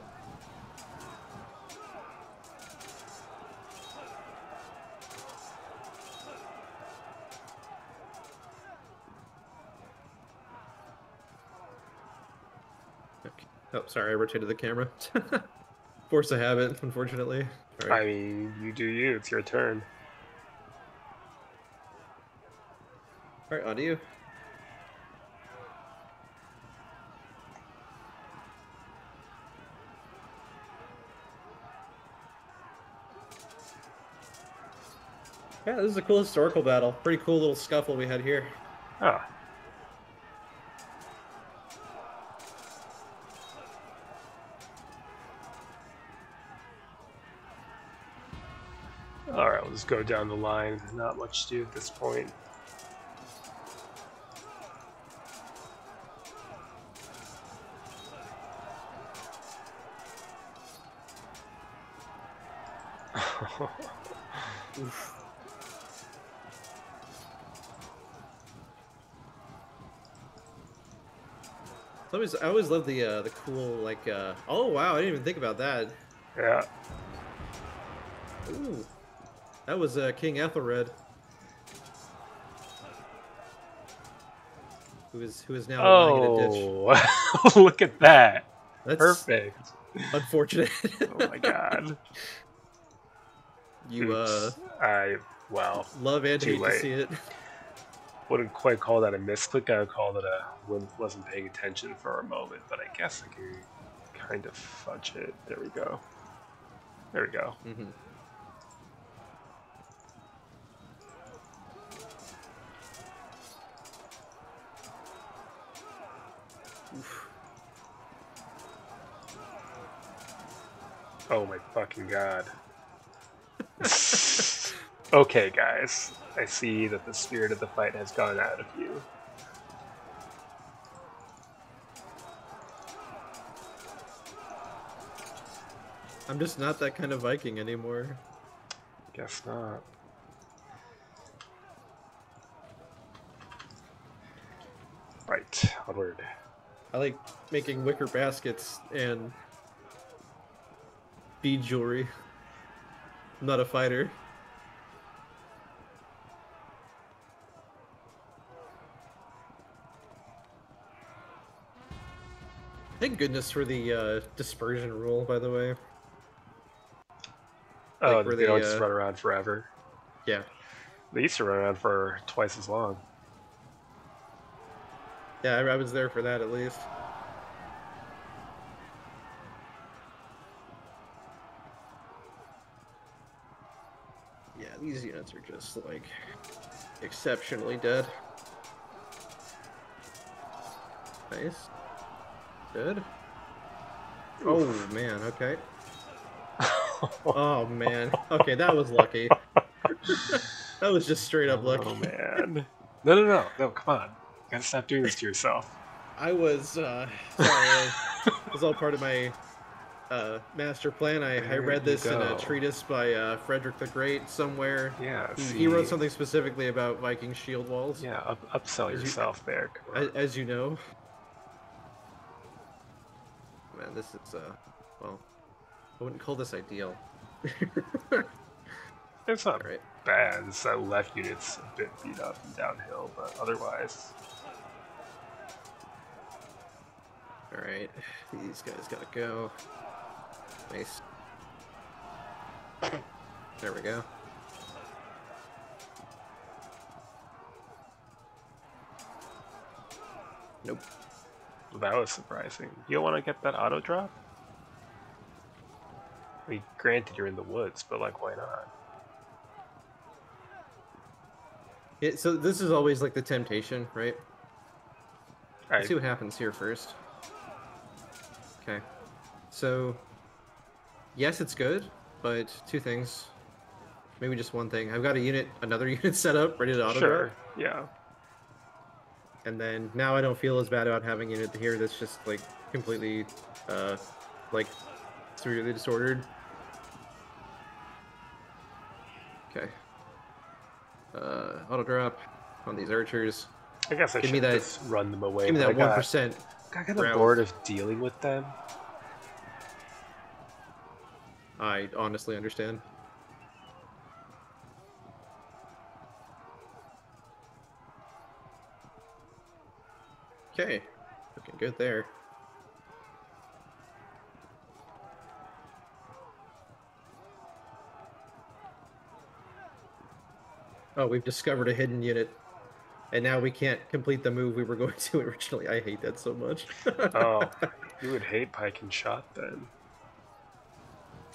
Okay. Oh, sorry, I rotated the camera. Force a habit, unfortunately. All right. I mean, you do you. It's your turn. All right, on to you. Yeah, this is a cool historical battle. Pretty cool little scuffle we had here. Oh. Alright, we'll just go down the line. Not much to do at this point. I always, I always love the uh, the cool like. Uh, oh wow, I didn't even think about that. yeah. Ooh, that was uh, King Ethelred, who is who is now lying in a ditch. Oh, look at that. That's Perfect. unfortunate. Oh my god. you uh, I, well, love and hate to see it. wouldn't quite call that a misclick. I would call that a wasn't paying attention for a moment, but I guess I can kind of fudge it. There we go. There we go. hmm Oh my fucking god. okay, guys. I see that the spirit of the fight has gone out of you. I'm just not that kind of Viking anymore. Guess not. Right, onward. I like making wicker baskets and bead jewelry. I'm not a fighter. Thank goodness for the uh, dispersion rule, by the way. Oh, Like they don't they, just uh, run around forever. Yeah. They used to run around for twice as long. Yeah, I was there for that at least. Yeah, these units are just like exceptionally dead. Nice. Good. Oh man, okay. oh man. Okay, that was lucky. that was just straight up lucky. Oh man. No, no, no, no! Come on, you gotta stop doing this to yourself. I was uh, sorry. it was all part of my uh, master plan. I, I read you this in a treatise by uh, Frederick the Great somewhere. Yeah, He, he wrote something specifically about Viking shield walls, Yeah, up, upsell As you- yourself there. As, as you know. Man, this is uh, well, I wouldn't call this ideal. It's not Alright. bad. It's that left unit's a bit beat up and downhill, but otherwise, All right, these guys gotta go. Nice. There we go. Nope. that was surprising. You don't want to get that auto drop? I mean, granted, you're in the woods, but like, why not? Yeah, so this is always like the temptation, right? I, Let's see what happens here first. Okay. So, yes, it's good, but two things. Maybe just one thing. I've got a unit, another unit set up, ready to auto sure, yeah. and then now I don't feel as bad about having a unit here that's just like completely, uh, like severely disordered. Okay. Uh, auto drop on these archers. I guess I Give me should that- just run them away. Give me that I got, one percent. I got bored of dealing with them. I honestly understand. Okay, looking good there. Oh, we've discovered a hidden unit. And now we can't complete the move we were going to originally. I hate that so much. Oh, you would hate pike and shot then.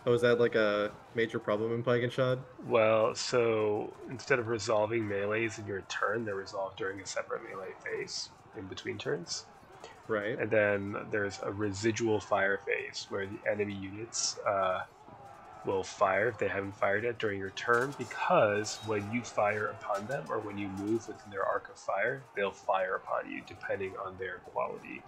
Oh, is that like a major problem in Pike and Shot? Well, so instead of resolving melees in your turn, they're resolved during a separate melee phase in between turns. Right. And then there's a residual fire phase where the enemy units uh, will fire if they haven't fired yet during your turn because when you fire upon them or when you move within their arc of fire, they'll fire upon you depending on their quality.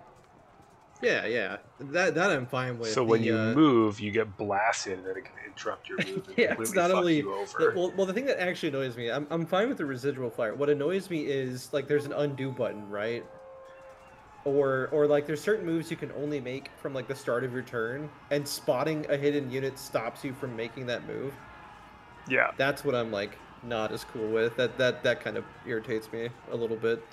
Yeah, yeah. That that I'm fine with. so when The, you uh, move, you get blasted and it can interrupt your move Yeah, it's not only- the- well, well, the thing that actually annoys me, I'm I'm fine with the residual fire. What annoys me is like there's an undo button, right? Or or like there's certain moves you can only make from like the start of your turn, and spotting a hidden unit stops you from making that move. yeah. That's what I'm like not as cool with. That that that kind of irritates me a little bit.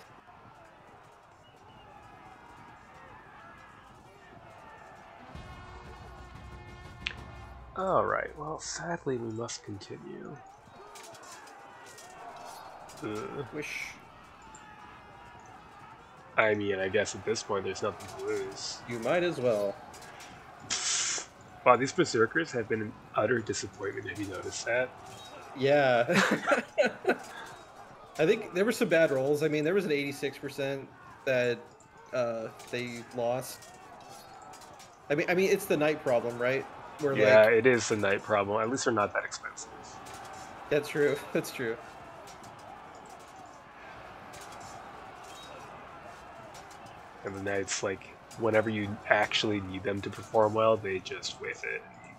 Alright, well, sadly, we must continue. Ugh. Wish. I mean, I guess at this point, there's nothing to lose. You might as well. Wow, these berserkers have been an utter disappointment. Have you noticed that? Yeah. I think there were some bad rolls. I mean, there was an 86% that uh, they lost. I mean, I mean, it's the knight problem, right? Where yeah, like it is the knight problem. At least they're not that expensive. that's true. That's true. And the knights, like, whenever you actually need them to perform well, they just whiff it. And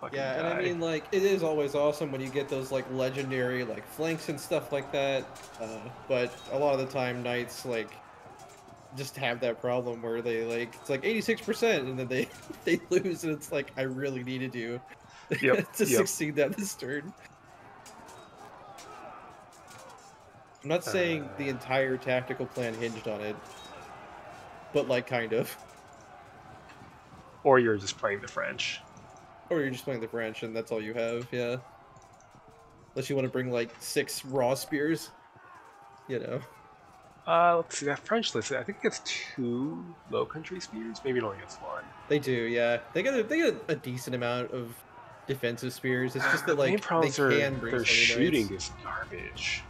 fucking Yeah, and I mean, like, it is always awesome when you get those like legendary like flanks and stuff like that. Uh, but a lot of the time, knights like just have that problem where they like it's like 86% and then they they lose and it's like I really needed you Yep, to yep. succeed that this turn. I'm not saying the Uh. entire tactical plan hinged on it, but like kind of. Or you're just playing the French. Or you're just playing the French and that's all you have, yeah. Unless you want to bring like six raw spears. You know. Uh, let's see that French list. I think it gets two low country spears. Maybe it only gets one. They do, yeah. They get a, they got a decent amount of defensive spears. It's just that The like they are, can bring their shooting is garbage.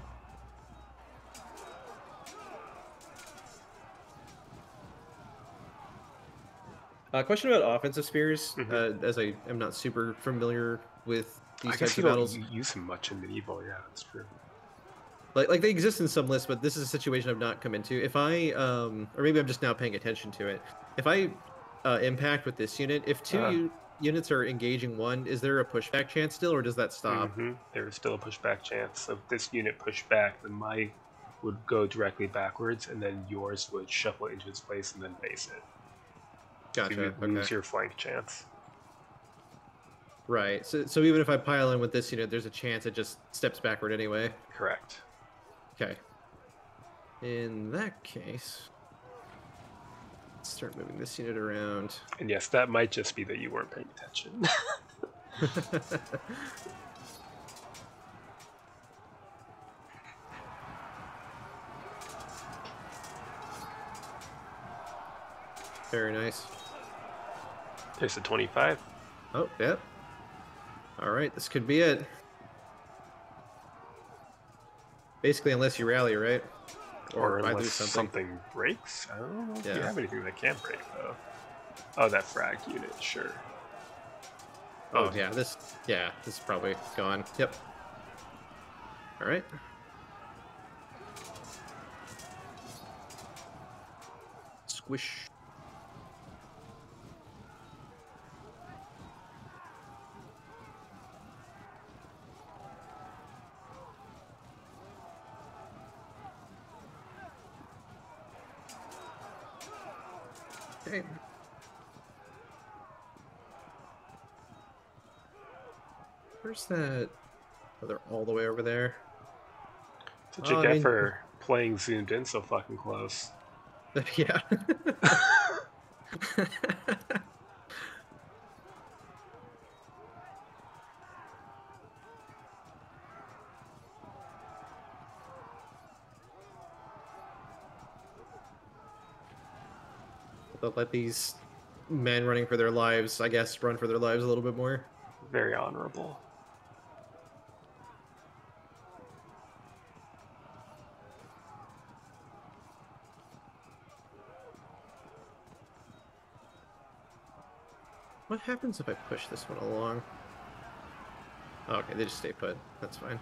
Uh, question about offensive spears. Mhm. Uh, as I am not super familiar with these I types guess of you don't battles, use them much in medieval. Yeah, that's true. Like like they exist in some lists, but this is a situation I've not come into. If I um, or maybe I'm just now paying attention to it. If I uh, impact with this unit, if 2 Uh. u- units are engaging one, is there a pushback chance still, or does that stop? Mhm. There is still a pushback chance. So if this unit pushed back, then my would go directly backwards, and then yours would shuffle into its place and then face it. So Gotcha. you would lose Okay. your flank chance. Right. So so even if I pile in with this unit, there's a chance it just steps backward anyway. Correct. Okay. In that case, let's start moving this unit around. And yes, that might just be that you weren't paying attention. Very nice. There's a 25. Oh, yep. All right, this could be it. Basically, unless you rally, right? Or, lose unless something. something. breaks. I don't know if you have anything that can break, though. Oh, that frag unit, sure. Oh, oh. yeah, this, yeah, this is probably gone. Yep. All right. Squish. Where's that? Oh, they're all the way over there. That's what you Oh, I get mean- for playing zoomed in so fucking close. yeah. They'll let these men running for their lives, I guess, run for their lives a little bit more. Very honorable. What happens if I push this one along? Oh, okay, they just stay put. That's fine.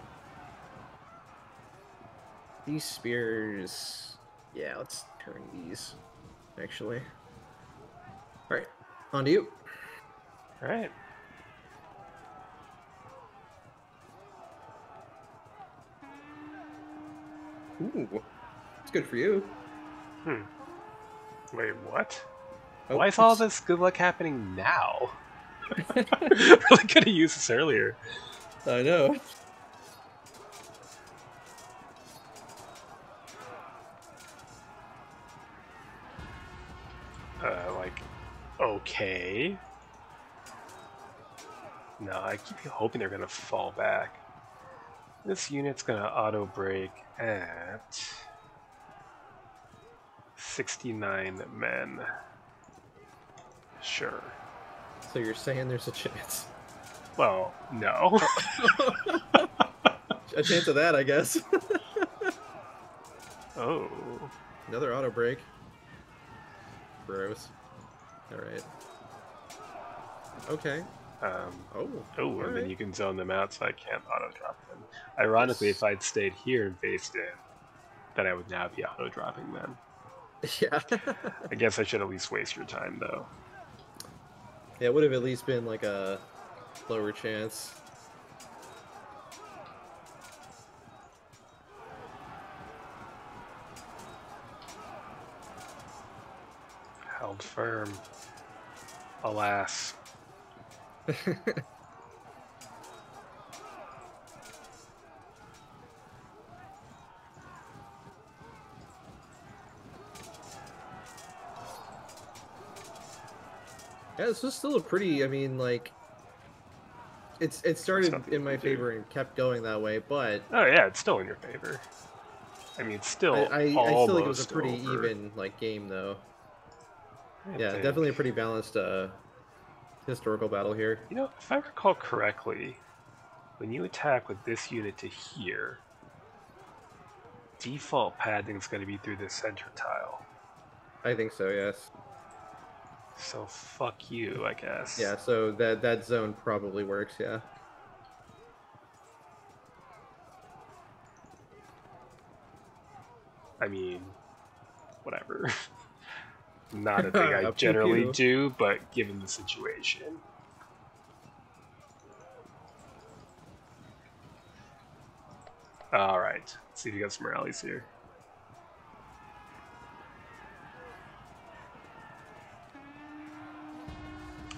These spears... Yeah, let's turn these, actually. Alright, on to you. All right. Ooh, it's good for you. Hmm. Wait, what? Oh, Why is all this good luck happening now? really could have used this earlier. I know. No, I keep hoping they're gonna fall back. This unit's gonna auto break at 69 men. Sure. So you're saying there's a chance. Well, no. A chance of that, I guess. oh. Another auto break. Gross. Alright. Okay. Um, Oh. oh, and then you can zone them out so I can't auto drop them. Ironically, if I'd stayed here and faced in, then I would now be auto dropping them. Yeah. I guess I should at least waste your time though. yeah, it would have at least been like a lower chance. Held firm. Alas. Yeah, this was still a pretty, I mean, like, it's it started Something in my favor and kept going that way, but Oh yeah, it's still in your favor. I mean, it's still I, I, I still think it was a pretty over. even like game though. I Yeah, think. definitely a pretty balanced uh historical battle here. You know, if I recall correctly, when you attack with this unit to here, default padding is going to be through the center tile. I think so, yes. So fuck you, I guess. Yeah, so that that zone probably works, yeah. I mean, whatever. Not a thing I generally pew. do, but given the situation. Alright, let's see if you got some rallies here.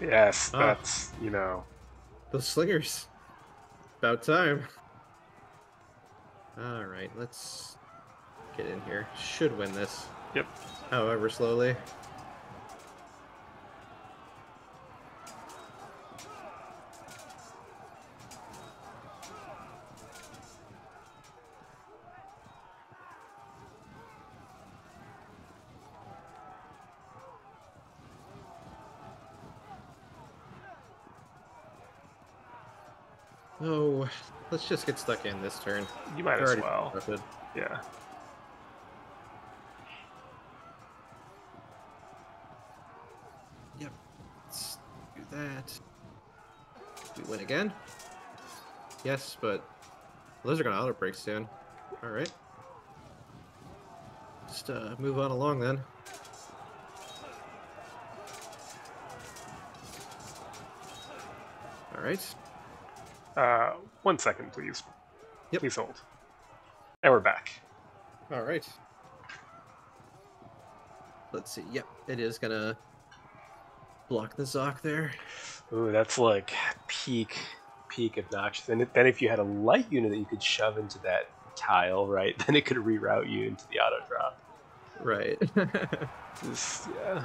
Yes, Ah. that's, you know, Those slingers. About time. Alright, let's get in here. Should win this. Yep. However slowly. Oh, let's just get stuck in this turn. you might We're as already well. disrupted. Yeah. Yep. Let's do that. We win again? Yes, but those are gonna auto break soon. Alright. Just uh, move on along then. Alright. Uh, one second, please. Yep. Please hold. And we're back. Alright. Let's see. Yep, it is gonna block the Zoc there. Ooh, that's like peak, peak obnoxious. And then if you had a light unit that you could shove into that tile, right, then it could reroute you into the auto drop. Right. Just, yeah.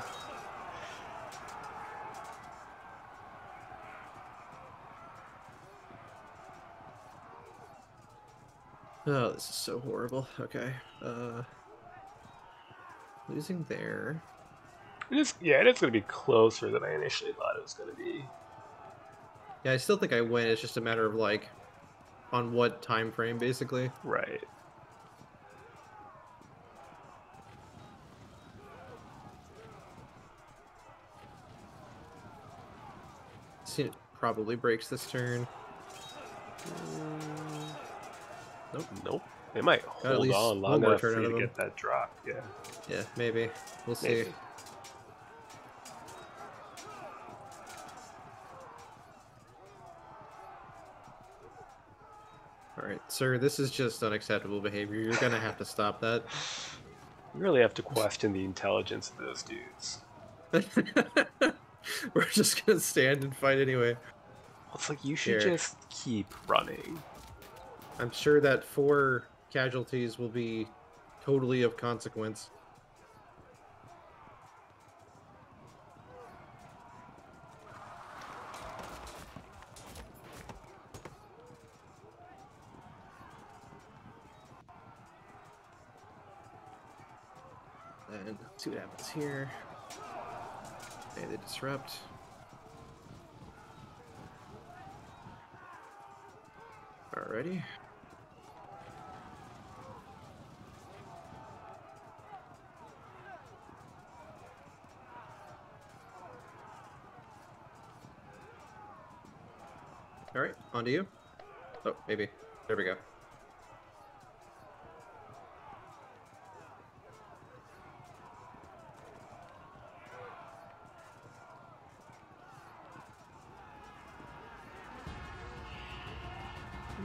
Oh, this is so horrible. Okay. Uh losing there. It is, yeah, it is going to be closer than I initially thought it was going to be. Yeah, I still think I win. It's just a matter of like on what time frame basically. Right. See, it probably breaks this turn. Nope. Nope. They might Got hold on long enough for you to get that drop. Yeah. Yeah, maybe. We'll see. Maybe. Alright, sir, this is just unacceptable behavior. You're gonna have to stop that. You really have to question the intelligence of those dudes. We're just gonna stand and fight anyway. Well, it's like you should Here. just keep running. I'm sure that four casualties will be totally of consequence. And let's see what happens here. Okay, they disrupt. Alrighty. Alright, on to you. Oh, maybe. There we go.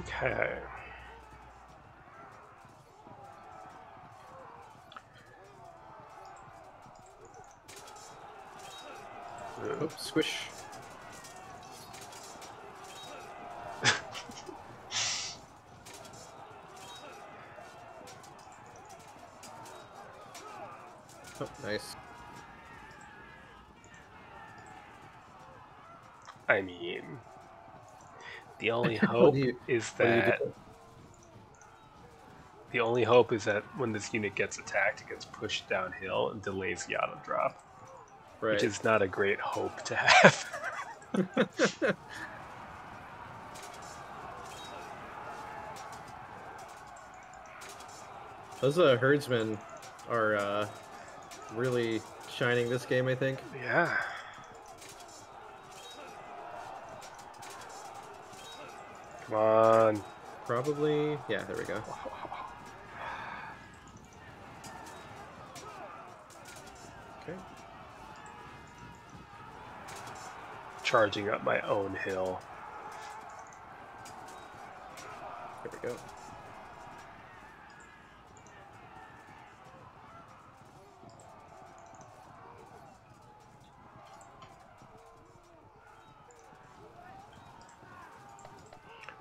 Okay. Uh, Oh, squish. Nice. I mean, The only hope you- is what do you that the only hope is that when this unit gets attacked, it gets pushed downhill and delays the auto drop, Right. which is not a great hope to have. Those uh, hirdmen are uh, really shining this game, I think. yeah. Come on. Probably. Yeah, there we go. Okay. Charging up my own hill. There we go.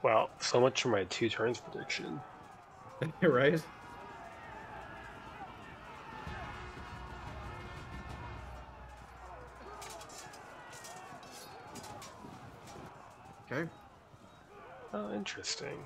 Well, so much for my two turns prediction. right? Okay. Oh, interesting.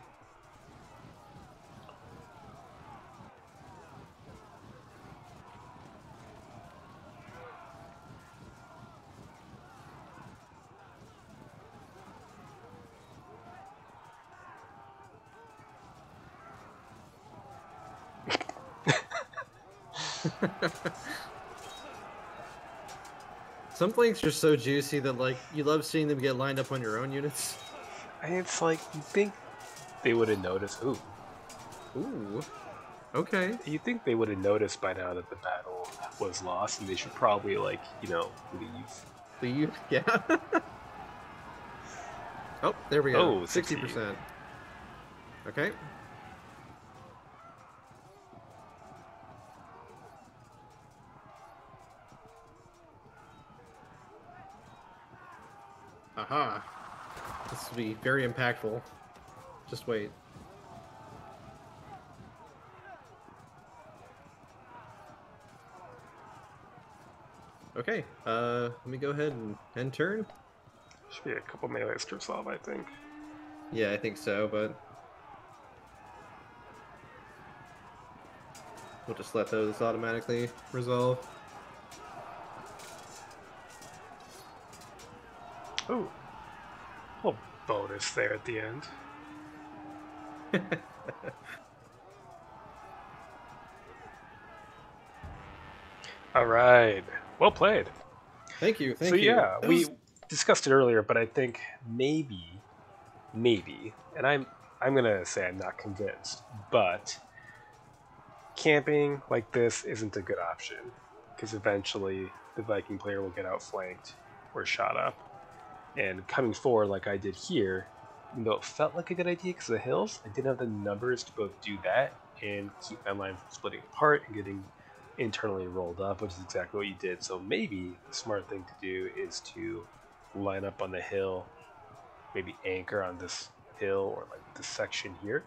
Some flanks are so juicy that like you love seeing them get lined up on your own units. And it's like you think they would have noticed. Ooh, Ooh. Okay. you think they would have noticed by now that the battle was lost, and they should probably like you know leave. Leave. Yeah. oh, there we go. Oh, Sixty 60. percent. Okay. Aha. This will be very impactful. Just wait. Okay, uh, let me go ahead and end turn. Should be a couple melee strips off, I think. Yeah, I think so, but we'll just let those automatically resolve. Ooh, little bonus there at the end. All right, well played. Thank you. Thank so you. yeah, That we was- discussed it earlier, but I think maybe, maybe, and I'm I'm gonna say I'm not convinced, but camping like this isn't a good option because eventually the Viking player will get outflanked or shot up, and coming forward like I did here, even though it felt like a good idea because of the hills, I didn't have the numbers to both do that and keep my line from splitting apart and getting internally rolled up, which is exactly what you did. So maybe the smart thing to do is to line up on the hill, maybe anchor on this hill or like this section here.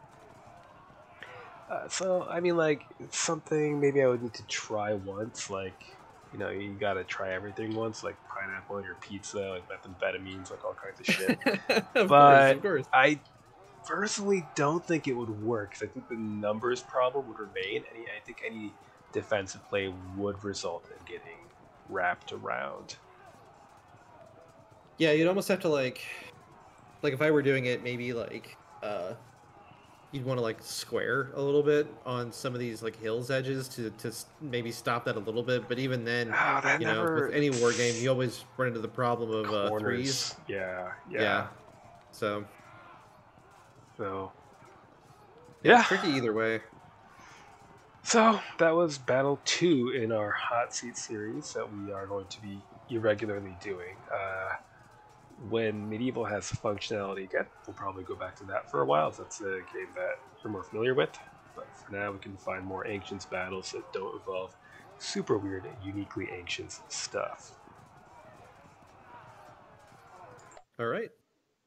Uh, so I mean, like something maybe I would need to try once. Like you know, you gotta try everything once, like pineapple on your pizza, like methamphetamines, like all kinds of shit. of but course, of course. I personally don't think it would work 'cause I think the numbers problem would remain. Any, I think any defensive play would result in getting wrapped around. Yeah, you'd almost have to like, like if I were doing it, maybe like, uh, you'd want to like square a little bit on some of these like hills edges to to maybe stop that a little bit. But even then, Oh, you know, with any war game, you always run into the problem of uh, threes. Yeah, yeah. Yeah. So So yeah. tricky either way. So that was battle two in our hot seat series that we are going to be irregularly doing. Uh, when medieval has functionality again, we'll probably go back to that for a while. as That's a game that you're more familiar with. But for now, we can find more ancients battles that don't involve super weird, uniquely ancient stuff. All right.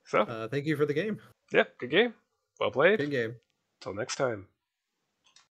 So Uh, thank you for the game. yeah, good game. Well played. Good game. Till next time.